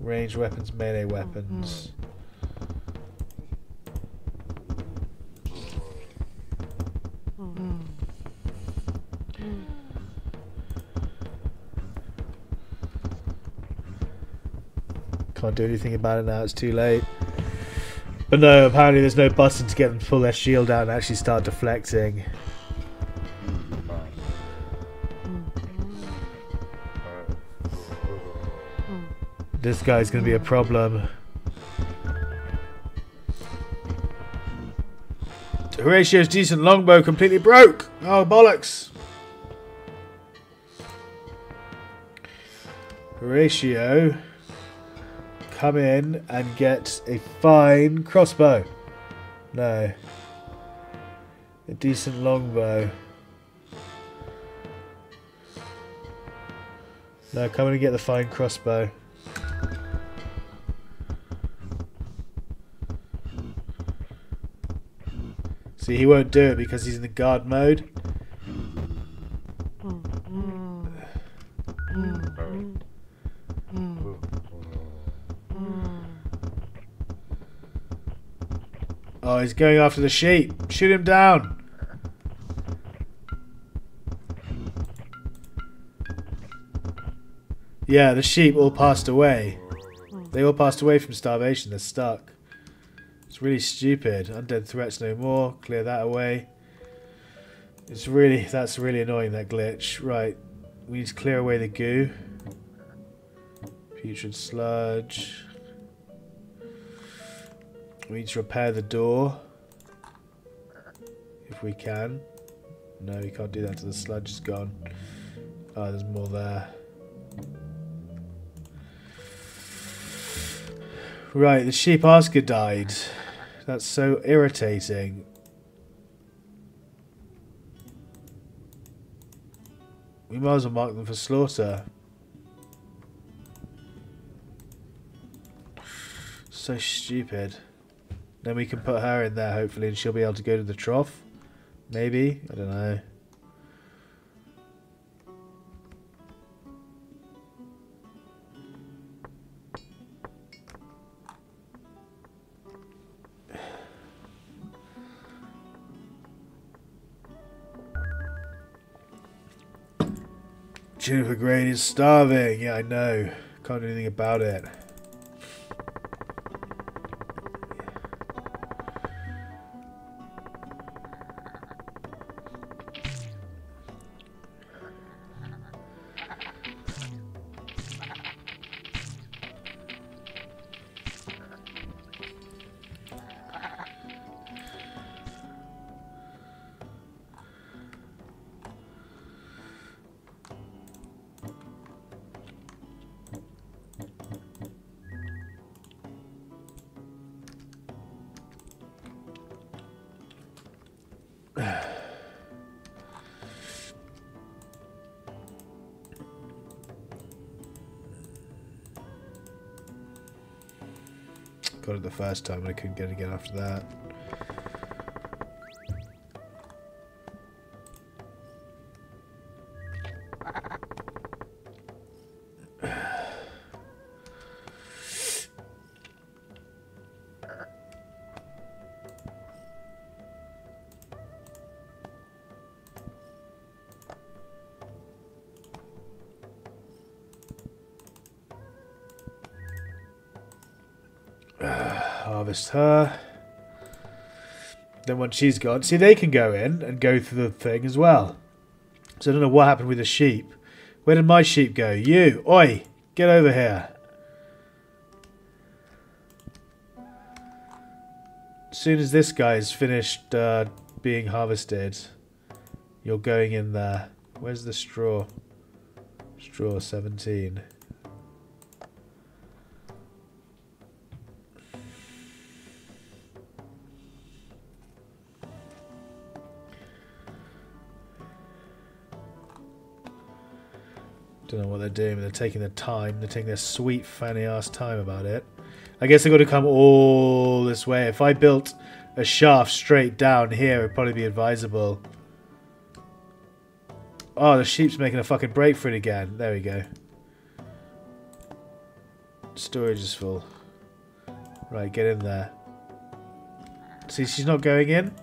A: Range weapons, melee weapons. Can't do anything about it now, it's too late. But no, apparently there's no button to get them to pull their shield out and actually start deflecting. This guy's gonna be a problem. Horatio's decent longbow completely broke! Oh, bollocks! Horatio come in and get a fine crossbow. No. A decent longbow. No, come in and get the fine crossbow. See, he won't do it because he's in the guard mode. Oh, he's going after the sheep. Shoot him down. Yeah, the sheep all passed away. They all passed away from starvation. They're stuck. It's really stupid. Undead threats no more. Clear that away. It's really, that's really annoying, that glitch. Right, we need to clear away the goo. Putrid sludge. We need to repair the door. If we can. No, we can't do that until the sludge is gone. Oh, there's more there. Right, the sheep asker died. That's so irritating. We might as well mark them for slaughter. So stupid. Then we can put her in there, hopefully, and she'll be able to go to the trough. Maybe? I don't know. Juniper Green is starving. Yeah, I know. Can't do anything about it. First time and I couldn't get it again after that. Her. Then once she's gone, see they can go in and go through the thing as well. So I don't know what happened with the sheep. Where did my sheep go? You, oi, get over here. As soon as this guy is finished uh, being harvested, you're going in there. Where's the straw? Straw 17. They're doing, they're taking their time. They're taking their sweet fanny ass time about it. I guess they've got to come all this way. If I built a shaft straight down here, it'd probably be advisable. Oh, the sheep's making a fucking break for it again. There we go. Storage is full. Right, get in there. See, she's not going in.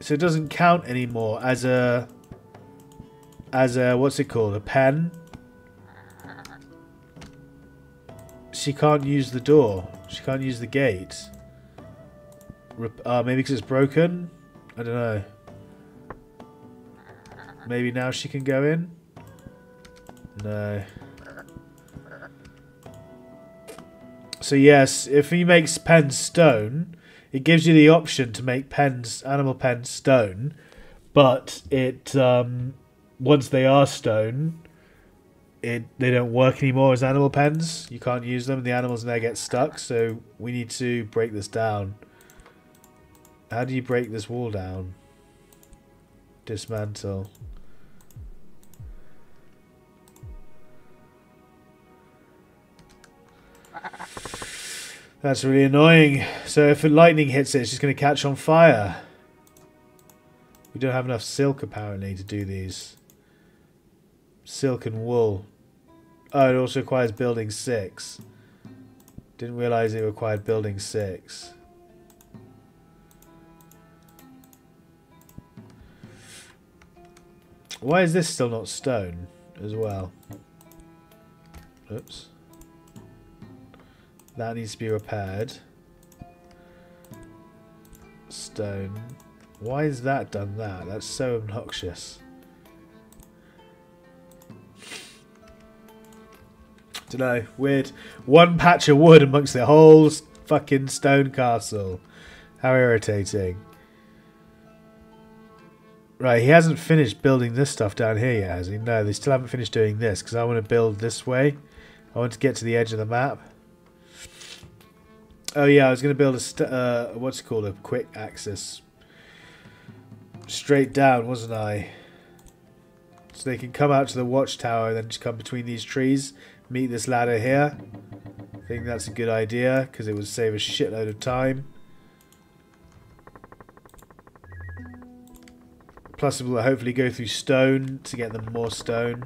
A: So it doesn't count anymore as a as a what's it called a pen? She can't use the door. She can't use the gate. Uh, maybe because it's broken? I don't know. Maybe now she can go in? No. So yes if he makes pens stone it gives you the option to make pens animal pens stone but it um, once they are stone, it they don't work anymore as animal pens. You can't use them. The animals in there get stuck. So we need to break this down. How do you break this wall down? Dismantle. That's really annoying. So if a lightning hits it, it's just going to catch on fire. We don't have enough silk apparently to do these silk and wool. Oh, it also requires building 6. Didn't realise it required building 6. Why is this still not stone as well? Oops. That needs to be repaired. Stone. Why is that done that? That's so obnoxious. Don't know. Weird. One patch of wood amongst the whole fucking stone castle. How irritating. Right, he hasn't finished building this stuff down here yet, has he? No, they still haven't finished doing this, because I want to build this way. I want to get to the edge of the map. Oh yeah, I was going to build a, uh, what's it called, a quick access. Straight down, wasn't I? So they can come out to the watchtower and then just come between these trees meet this ladder here. I think that's a good idea because it would save a shitload of time. Plus we'll hopefully go through stone to get them more stone.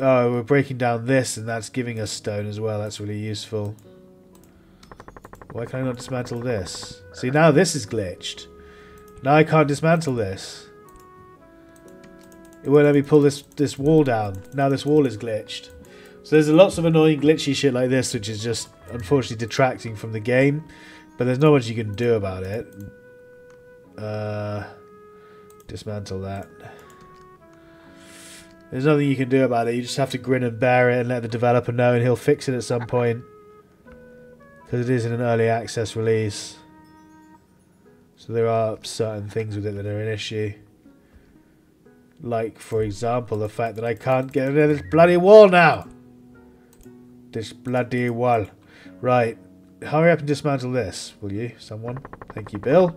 A: Oh, we're breaking down this and that's giving us stone as well. That's really useful. Why can I not dismantle this? See, now this is glitched. Now I can't dismantle this. It won't let me pull this, this wall down. Now this wall is glitched. So there's lots of annoying glitchy shit like this, which is just unfortunately detracting from the game. But there's not much you can do about it. Uh, dismantle that. There's nothing you can do about it. You just have to grin and bear it and let the developer know and he'll fix it at some point. Because it is in an early access release. So there are certain things with it that are an issue. Like, for example, the fact that I can't get of this bloody wall now. This bloody wall. Right. Hurry up and dismantle this, will you? Someone? Thank you, Bill.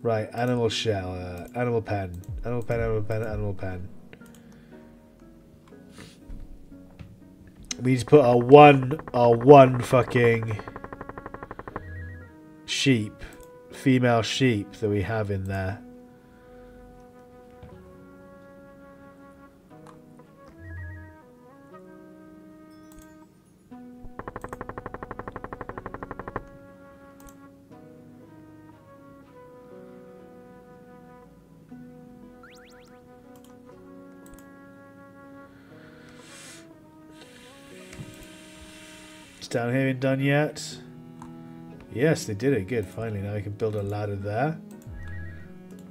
A: Right, animal shell, uh, animal pen. Animal pen, animal pen, animal pen. We need to put our one, our one fucking sheep, female sheep that we have in there. Down here been done yet? Yes, they did it. Good. Finally, now we can build a ladder there.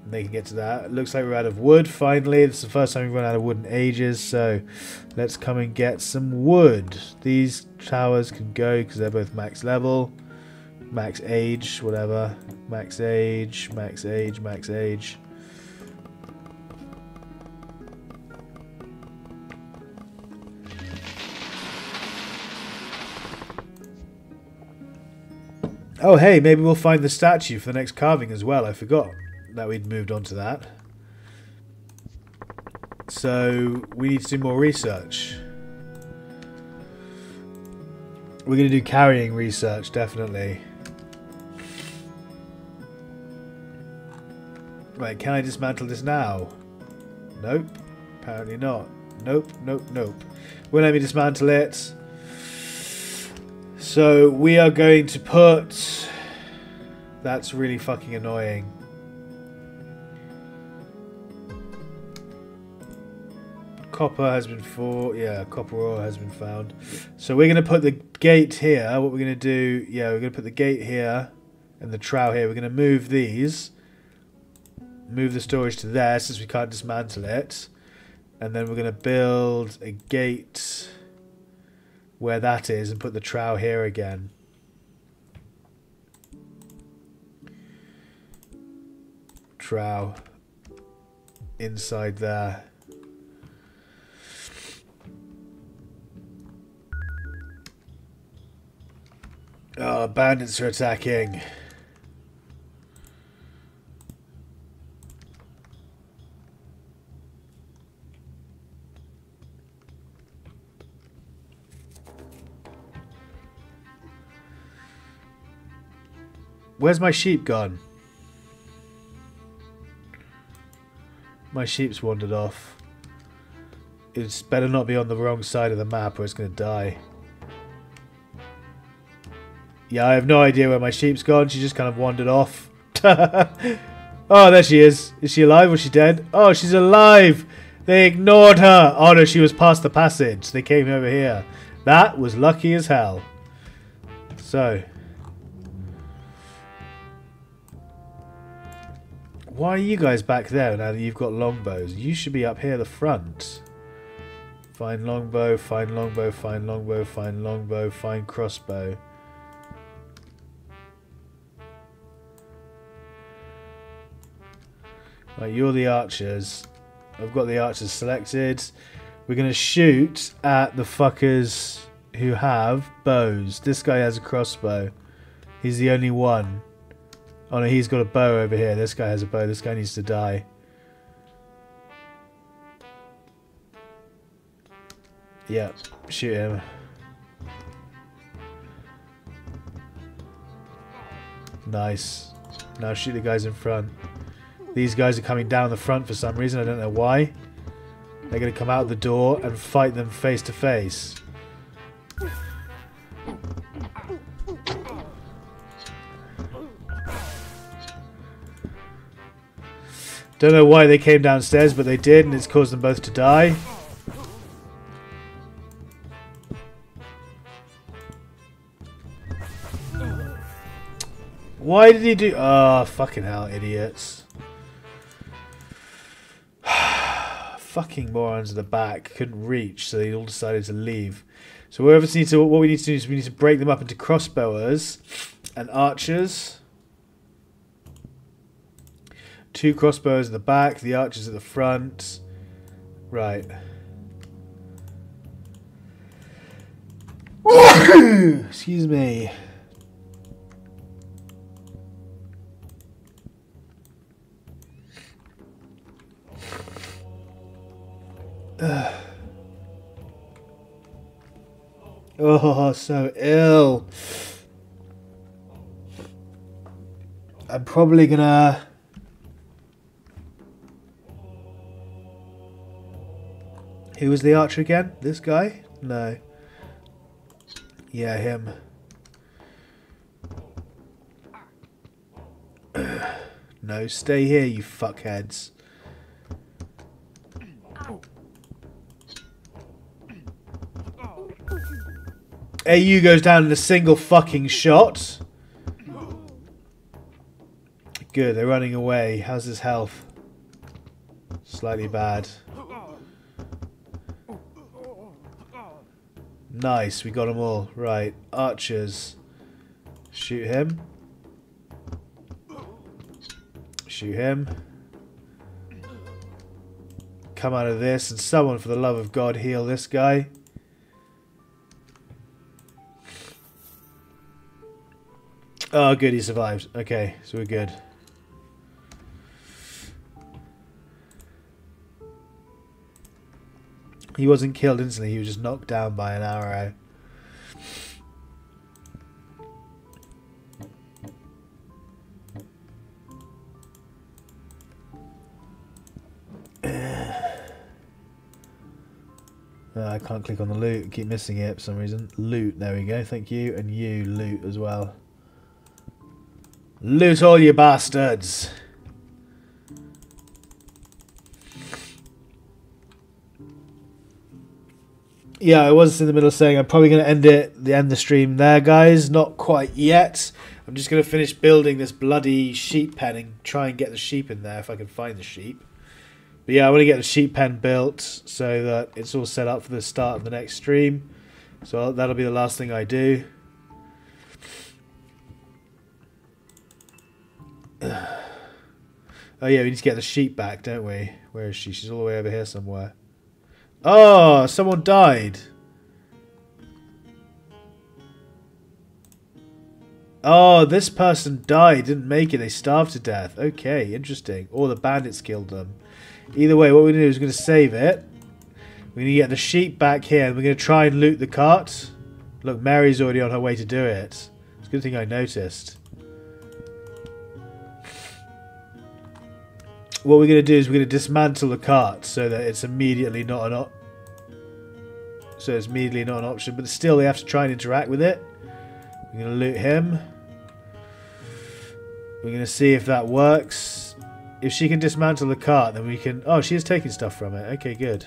A: And they can get to that. It looks like we're out of wood, finally. Is the first time we've run out of wood in ages, so let's come and get some wood. These towers can go because they're both max level. Max age, whatever. Max age, max age, max age. Oh, hey, maybe we'll find the statue for the next carving as well. I forgot that we'd moved on to that. So, we need to do more research. We're going to do carrying research, definitely. Right, can I dismantle this now? Nope. Apparently not. Nope, nope, nope. Will let me dismantle it. So we are going to put... That's really fucking annoying. Copper has been for yeah, copper ore has been found. So we're going to put the gate here. What we're going to do, yeah, we're going to put the gate here and the trowel here. We're going to move these. Move the storage to there since we can't dismantle it. And then we're going to build a gate where that is and put the trowel here again. Trow inside there. Oh, bandits are attacking. Where's my sheep gone? My sheep's wandered off. It's better not be on the wrong side of the map or it's going to die. Yeah, I have no idea where my sheep's gone. She just kind of wandered off. oh, there she is. Is she alive or is she dead? Oh, she's alive! They ignored her! Oh no, she was past the passage. They came over here. That was lucky as hell. So, Why are you guys back there now that you've got longbows? You should be up here the front. Find longbow, find longbow, find longbow, find longbow, find crossbow. Right, you're the archers. I've got the archers selected. We're going to shoot at the fuckers who have bows. This guy has a crossbow. He's the only one. Oh no, he's got a bow over here. This guy has a bow. This guy needs to die. Yeah, shoot him. Nice. Now shoot the guys in front. These guys are coming down the front for some reason. I don't know why. They're going to come out the door and fight them face to face. Don't know why they came downstairs, but they did, and it's caused them both to die. Why did he do... Oh, fucking hell, idiots. fucking morons at the back couldn't reach, so they all decided to leave. So whoever needs to, what we need to do is we need to break them up into crossbowers and archers. Two crossbows at the back, the archers at the front. Right. Excuse me. oh, so ill. I'm probably gonna... Who was the archer again? This guy? No. Yeah, him. no, stay here, you fuckheads. AU goes down in a single fucking shot. Good, they're running away. How's his health? Slightly bad. Nice, we got them all. Right, archers. Shoot him. Shoot him. Come out of this and someone for the love of God heal this guy. Oh, good, he survived. Okay, so we're good. He wasn't killed instantly, he was just knocked down by an arrow. Uh, I can't click on the loot, keep missing it for some reason. Loot, there we go, thank you. And you, loot as well. Loot all you bastards! Yeah, I was in the middle of saying I'm probably going to end it, the end the stream there, guys. Not quite yet. I'm just going to finish building this bloody sheep pen and try and get the sheep in there if I can find the sheep. But yeah, I want to get the sheep pen built so that it's all set up for the start of the next stream. So that'll be the last thing I do. Oh yeah, we need to get the sheep back, don't we? Where is she? She's all the way over here somewhere. Oh, someone died. Oh, this person died, didn't make it. They starved to death. Okay, interesting. Or the bandits killed them. Either way, what we're going to do is going to save it. We're going to get the sheep back here and we're going to try and loot the cart. Look, Mary's already on her way to do it. It's a good thing I noticed. What we're going to do is we're going to dismantle the cart so that it's immediately not an op so it's immediately not an option but still they have to try and interact with it. We're going to loot him. We're going to see if that works. If she can dismantle the cart then we can oh she is taking stuff from it. Okay good.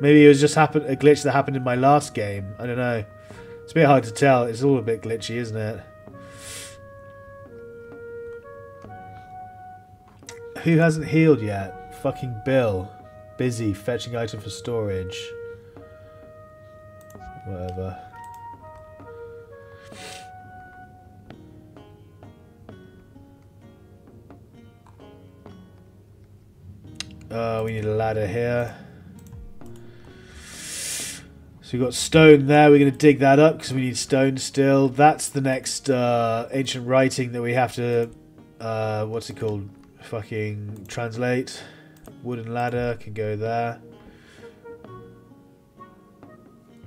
A: Maybe it was just happen a glitch that happened in my last game. I don't know. It's a bit hard to tell. It's all a bit glitchy isn't it Who hasn't healed yet? Fucking Bill. Busy fetching item for storage. Whatever. Uh, we need a ladder here. So we've got stone there. We're going to dig that up because we need stone still. That's the next uh, ancient writing that we have to... Uh, what's it called? Fucking translate. Wooden ladder can go there.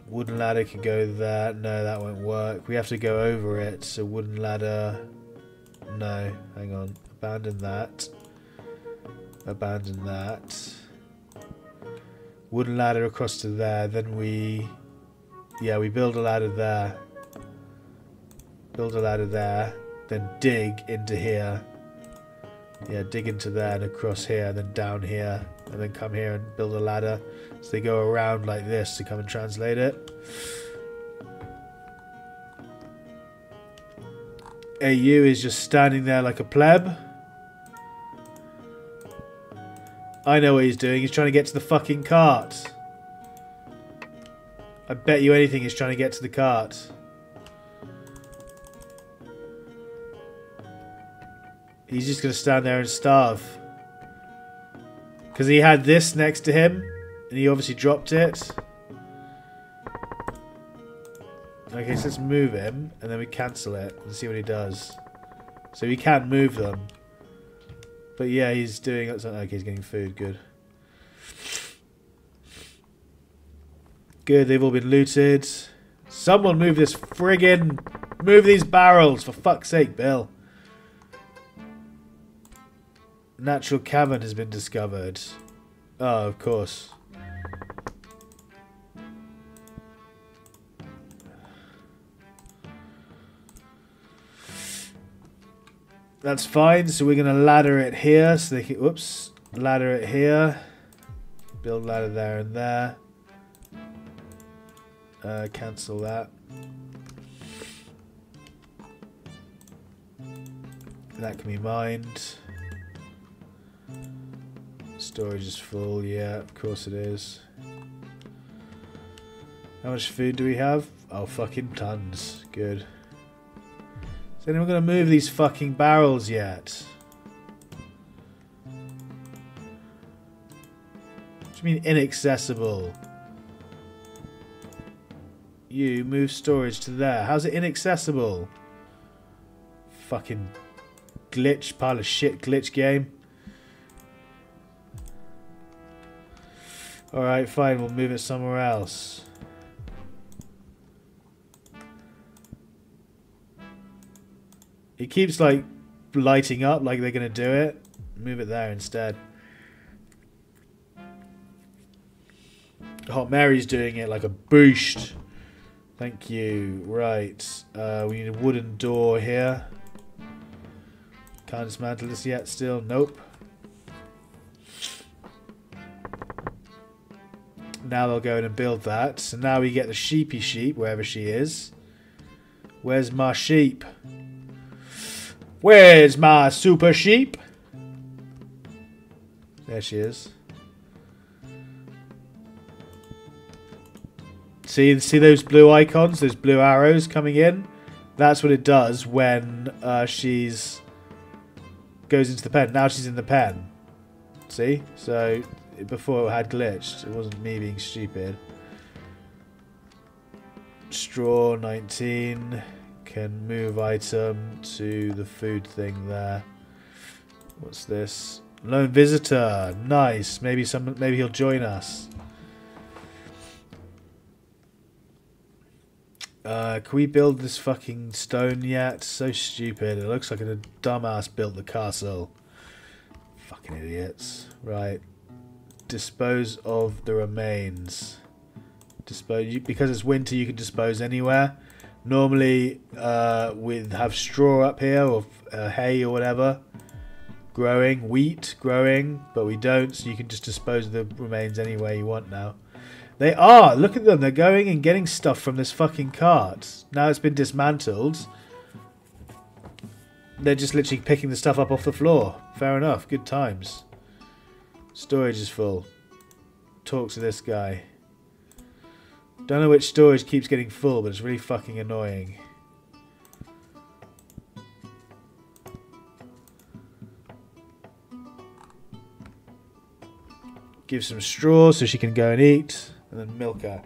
A: Wooden ladder can go there. No, that won't work. We have to go over it. So wooden ladder. No, hang on. Abandon that. Abandon that. Wooden ladder across to there. Then we... Yeah, we build a ladder there. Build a ladder there. Then dig into here Yeah, dig into there and across here and then down here and then come here and build a ladder. So they go around like this to come and translate it. AU is just standing there like a pleb. I know what he's doing. He's trying to get to the fucking cart. I bet you anything he's trying to get to the cart. He's just going to stand there and starve. Because he had this next to him. And he obviously dropped it. Okay, so let's move him. And then we cancel it. And see what he does. So we can't move them. But yeah, he's doing... Okay, he's getting food. Good. Good, they've all been looted. Someone move this friggin... Move these barrels, for fuck's sake, Bill. Natural cavern has been discovered. Oh, of course. That's fine, so we're going to ladder it here, so they can... Whoops. Ladder it here. Build ladder there and there. Uh, cancel that. That can be mined. Storage is full, yeah, of course it is. How much food do we have? Oh, fucking tons. Good. Is anyone going to move these fucking barrels yet? What do you mean inaccessible? You move storage to there. How's it inaccessible? Fucking glitch, pile of shit glitch game. Alright, fine, we'll move it somewhere else. It keeps like lighting up like they're to do it. Move it there instead. Hot Mary's doing it like a boost. Thank you. Right. Uh, we need a wooden door here. Can't dismantle this yet still. Nope. Now they'll go in and build that. So now we get the sheepy sheep, wherever she is. Where's my sheep? Where's my super sheep? There she is. See, see those blue icons, those blue arrows coming in? That's what it does when uh, she's goes into the pen. Now she's in the pen. See? So before it had glitched. It wasn't me being stupid. Straw 19 can move item to the food thing there. What's this? Lone visitor. Nice. Maybe some maybe he'll join us. Uh, can we build this fucking stone yet? So stupid. It looks like a dumbass built the castle. Fucking idiots. Right dispose of the remains. Dispose because it's winter. You can dispose anywhere. Normally, uh, we have straw up here or uh, hay or whatever growing, wheat growing, but we don't. So you can just dispose of the remains anywhere you want now. They are. Look at them. They're going and getting stuff from this fucking cart. Now it's been dismantled. They're just literally picking the stuff up off the floor. Fair enough. Good times. Storage is full. Talk to this guy. Don't know which storage keeps getting full, but it's really fucking annoying. Give some straw so she can go and eat, and then milk her.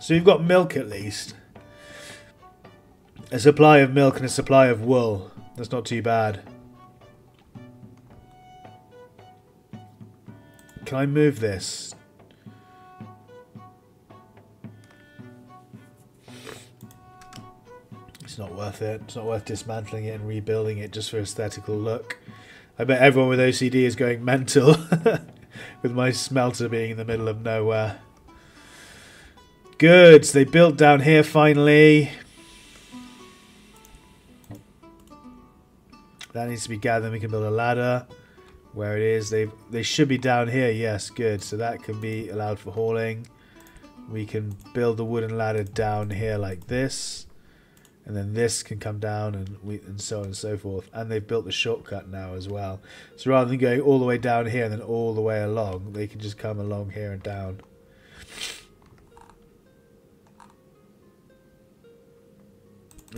A: So you've got milk at least. A supply of milk and a supply of wool. That's not too bad. Can I move this? It's not worth it. It's not worth dismantling it and rebuilding it just for aesthetical look. I bet everyone with OCD is going mental with my smelter being in the middle of nowhere. Good. So they built down here finally. That needs to be gathered. We can build a ladder. Where it is, they they should be down here. Yes, good. So that can be allowed for hauling. We can build the wooden ladder down here like this, and then this can come down, and we and so on and so forth. And they've built the shortcut now as well. So rather than going all the way down here and then all the way along, they can just come along here and down.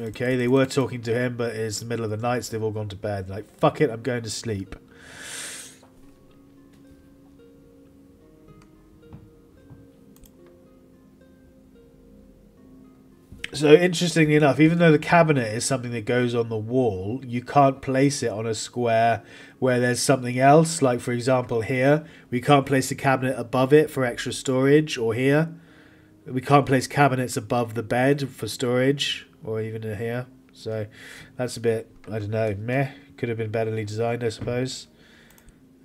A: Okay, they were talking to him, but it's the middle of the night, so they've all gone to bed. Like, fuck it, I'm going to sleep. So, interestingly enough, even though the cabinet is something that goes on the wall, you can't place it on a square where there's something else. Like, for example, here, we can't place the cabinet above it for extra storage, or here. We can't place cabinets above the bed for storage or even here. So that's a bit, I don't know, meh. Could have been betterly designed, I suppose.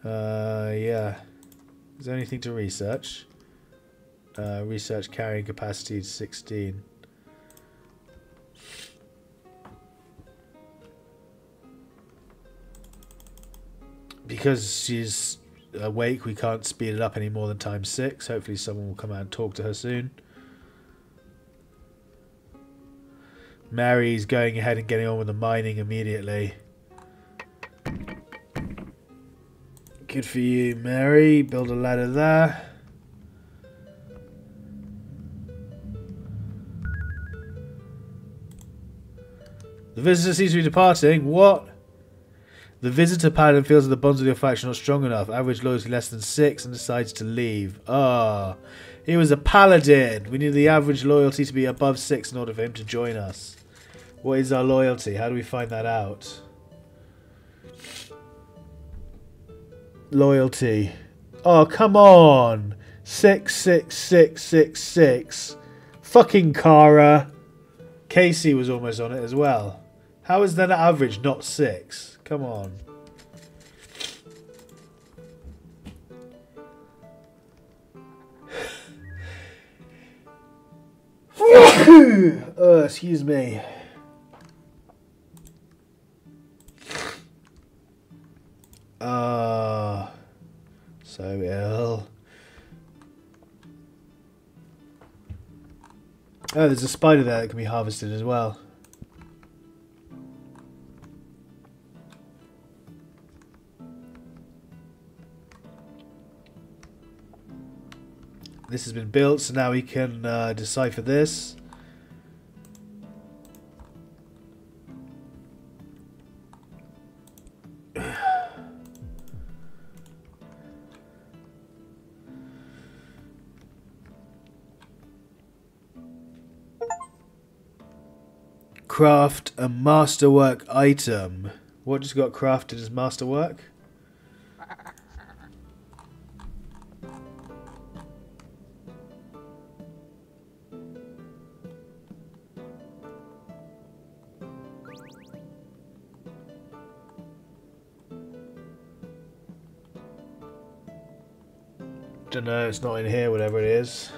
A: Uh, yeah. Is there anything to research? Uh, research carrying capacity 16. Because she's awake, we can't speed it up any more than times 6. Hopefully someone will come out and talk to her soon. Mary's going ahead and getting on with the mining immediately. Good for you, Mary. Build a ladder there. The visitor seems to be departing. What? The visitor paladin feels that the bonds of your faction are not strong enough. Average loyalty less than six and decides to leave. Ah, oh, he was a paladin. We need the average loyalty to be above six in order for him to join us. What is our loyalty? How do we find that out? Loyalty. Oh, come on. Six, six, six, six, six. Fucking Kara. Casey was almost on it as well. How is that average not six? Come on. oh, excuse me. Ah, uh, so ill. Oh, there's a spider there that can be harvested as well. This has been built, so now we can uh, decipher this. craft a masterwork item. What just got crafted as masterwork? Don't know, it's not in here, whatever it is.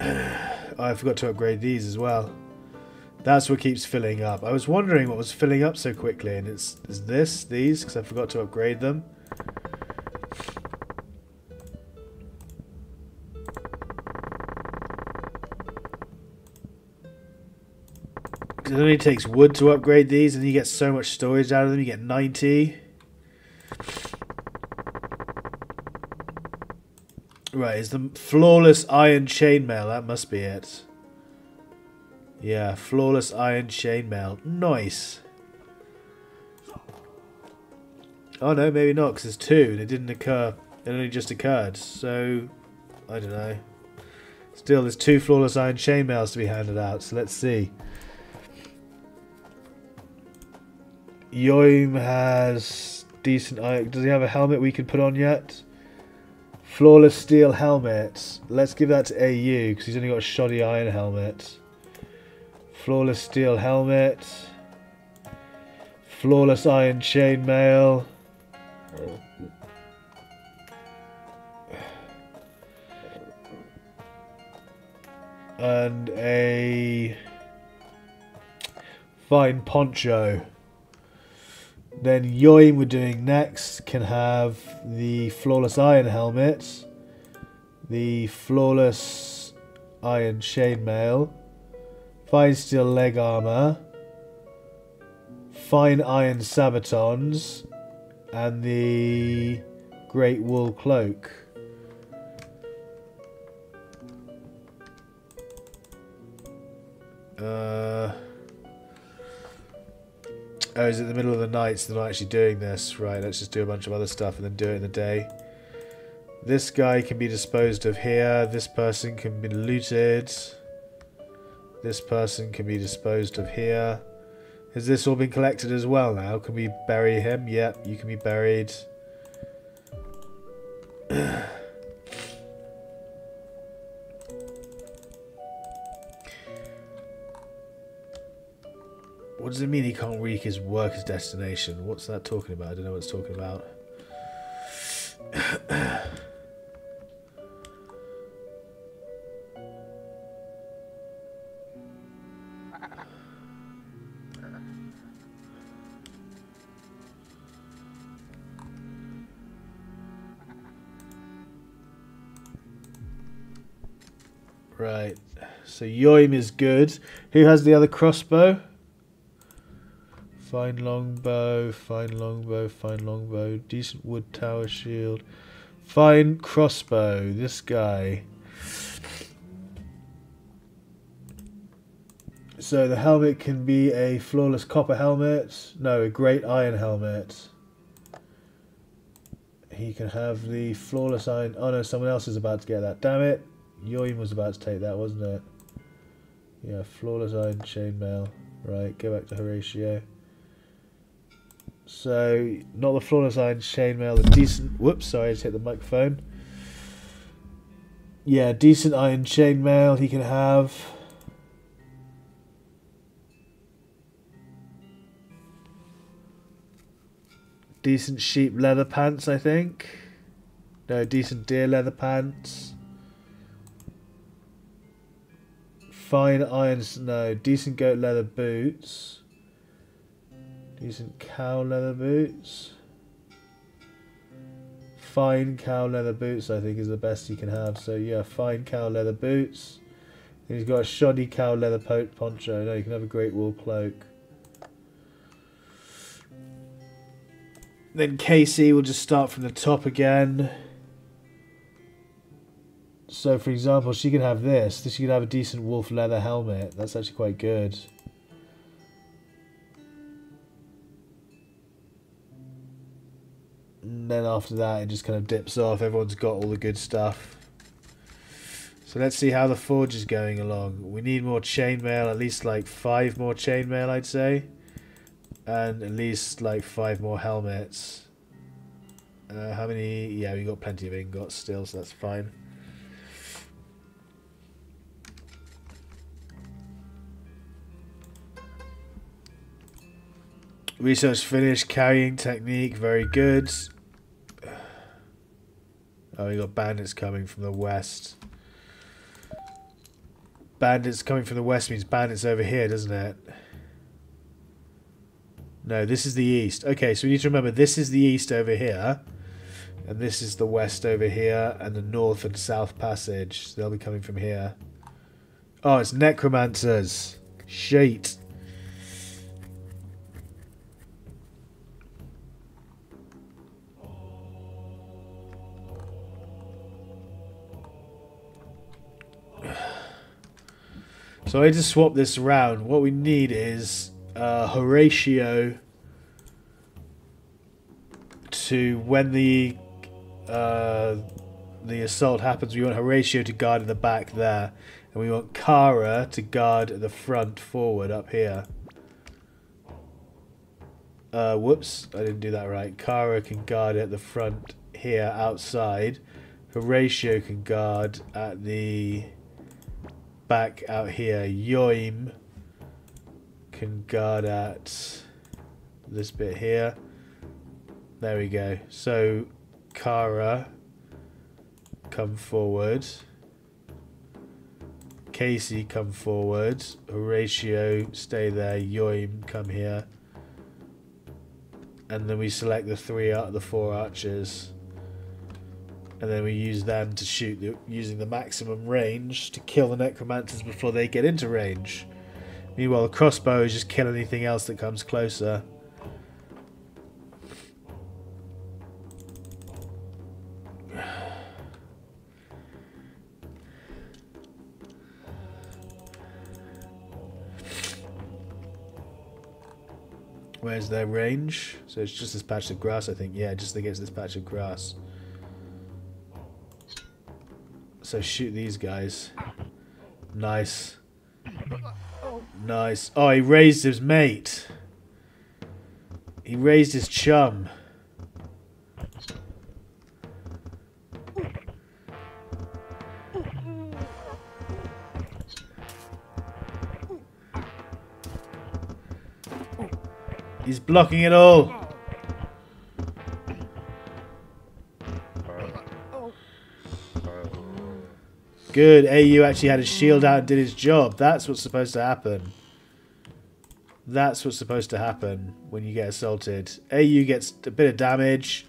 A: I forgot to upgrade these as well. That's what keeps filling up. I was wondering what was filling up so quickly, and it's, it's this, these, because I forgot to upgrade them. It only takes wood to upgrade these, and you get so much storage out of them. You get 90. Right, is the flawless iron chainmail. That must be it. Yeah, flawless iron chainmail. Nice. Oh no, maybe not, because there's two, and it didn't occur. It only just occurred, so... I don't know. Still, there's two flawless iron chainmails to be handed out, so let's see. Yoim has decent... Uh, does he have a helmet we can put on yet? Flawless steel helmet. Let's give that to AU because he's only got a shoddy iron helmet. Flawless steel helmet. Flawless iron chainmail. And a Fine poncho. Then Yoim we're doing next can have the flawless iron helmet, the flawless iron chainmail, fine steel leg armor, fine iron sabatons, and the great wool cloak. Uh, oh, is it the middle of the night so they're not actually doing this? Right, let's just do a bunch of other stuff and then do it in the day. This guy can be disposed of here. This person can be looted. This person can be disposed of here. Has this all been collected as well now? Can we bury him? Yep, you can be buried. What does it mean he can't reach his worker's destination? What's that talking about? I don't know what it's talking about. right. So Yoim is good. Who has the other crossbow? Fine longbow, fine longbow, fine longbow, decent wood tower shield. Fine crossbow, this guy. So the helmet can be a flawless copper helmet. No, a great iron helmet. He can have the flawless iron. Oh no, someone else is about to get that. Damn it. Yoim was about to take that, wasn't it? Yeah, flawless iron chainmail. Right, go back to Horatio. So, not the flawless iron chainmail, the decent. Whoops, sorry, I just hit the microphone. Yeah, decent iron chainmail he can have. Decent sheep leather pants, I think. No, decent deer leather pants. Fine irons, no. Decent goat leather boots. Decent cow leather boots. Fine cow leather boots, I think, is the best you can have. So, yeah, fine cow leather boots. he's got a shoddy cow leather poncho. No, you can have a great wool cloak. Then Casey will just start from the top again. So, for example, she can have this. She can have a decent wolf leather helmet. That's actually quite good. And then after that, it just kind of dips off. Everyone's got all the good stuff. So let's see how the forge is going along. We need more chainmail, at least like five more chainmail, I'd say. And at least like five more helmets. Uh, how many? Yeah, we got plenty of ingots still, so that's fine. Research finished. Carrying technique, very good. Oh, we got bandits coming from the west. Bandits coming from the west means bandits over here, doesn't it? No, this is the east. Okay, so we need to remember this is the east over here. And this is the west over here. And the north and south passage. So they'll be coming from here. Oh, it's necromancers. Shit. So I just swap this around. What we need is uh, Horatio to when the uh, the assault happens. We want Horatio to guard in the back there, and we want Kara to guard at the front forward up here. Uh, whoops, I didn't do that right. Kara can guard at the front here outside. Horatio can guard at the back out here. Yoim can guard at this bit here. There we go. So Kara come forward. Casey come forward. Horatio, stay there. Yoim, come here. And then we select the three out of the four archers. And then we use them to shoot the, using the maximum range to kill the necromancers before they get into range. Meanwhile, the crossbow is just kill anything else that comes closer. Where's their range? So it's just this patch of grass, I think. Yeah, just against this patch of grass. So shoot these guys. Nice. Nice. Oh, he raised his mate. He raised his chum. He's blocking it all. Good. AU actually had his shield out and did his job. That's what's supposed to happen. That's what's supposed to happen when you get assaulted. AU gets a bit of damage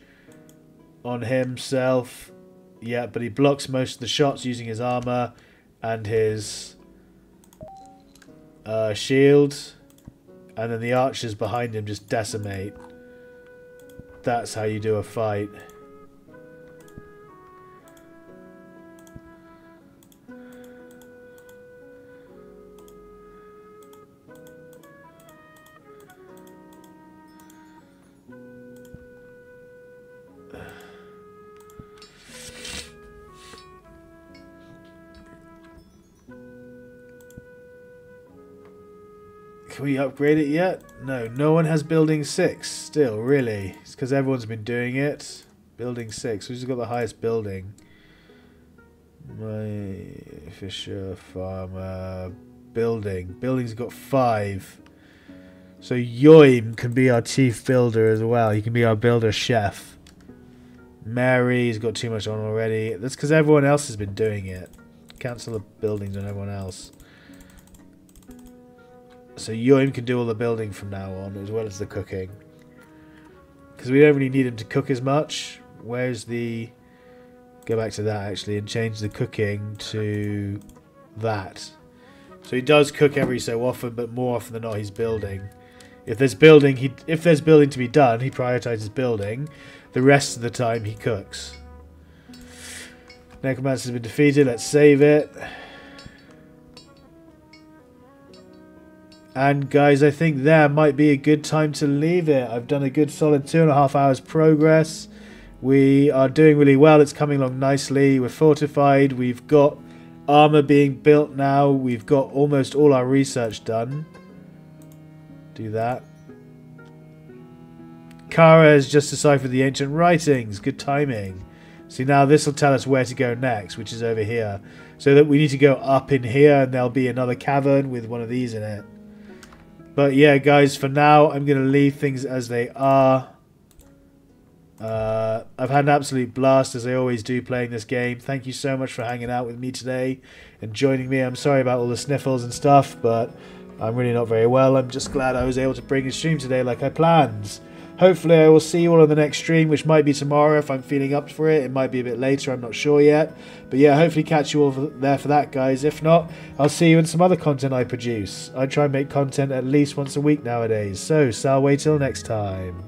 A: on himself. Yeah, but he blocks most of the shots using his armor and his uh, shield. And then the archers behind him just decimate. That's how you do a fight. Upgrade it yet? No, no one has building 6 still, really. It's because everyone's been doing it. Building 6. Who's got the highest building? My Fisher, Farmer, Building. Building's got 5. So Yoim can be our chief builder as well. He can be our builder chef. Mary's got too much on already. That's because everyone else has been doing it. Cancel the buildings on everyone else. So Yoim can do all the building from now on, as well as the cooking. Because we don't really need him to cook as much. Where's the... Go back to that, actually, and change the cooking to that. So he does cook every so often, but more often than not, he's building. If there's building, he if there's building to be done, he prioritizes building. The rest of the time, he cooks. Necromancer's been defeated. Let's save it. And guys, I think there might be a good time to leave it. I've done a good solid two and a half hours progress. We are doing really well. It's coming along nicely. We're fortified. We've got armor being built now. We've got almost all our research done. Do that. Kara has just deciphered the ancient writings. Good timing. See, now this will tell us where to go next, which is over here. So that we need to go up in here, and there'll be another cavern with one of these in it. But yeah, guys, for now, I'm going to leave things as they are. Uh, I've had an absolute blast, as I always do, playing this game. Thank you so much for hanging out with me today and joining me. I'm sorry about all the sniffles and stuff, but I'm really not very well. I'm just glad I was able to bring a stream today like I planned. Hopefully I will see you all on the next stream, which might be tomorrow if I'm feeling up for it. It might be a bit later, I'm not sure yet. But yeah, hopefully catch you all there for that, guys. If not, I'll see you in some other content I produce. I try and make content at least once a week nowadays. So, wait till next time.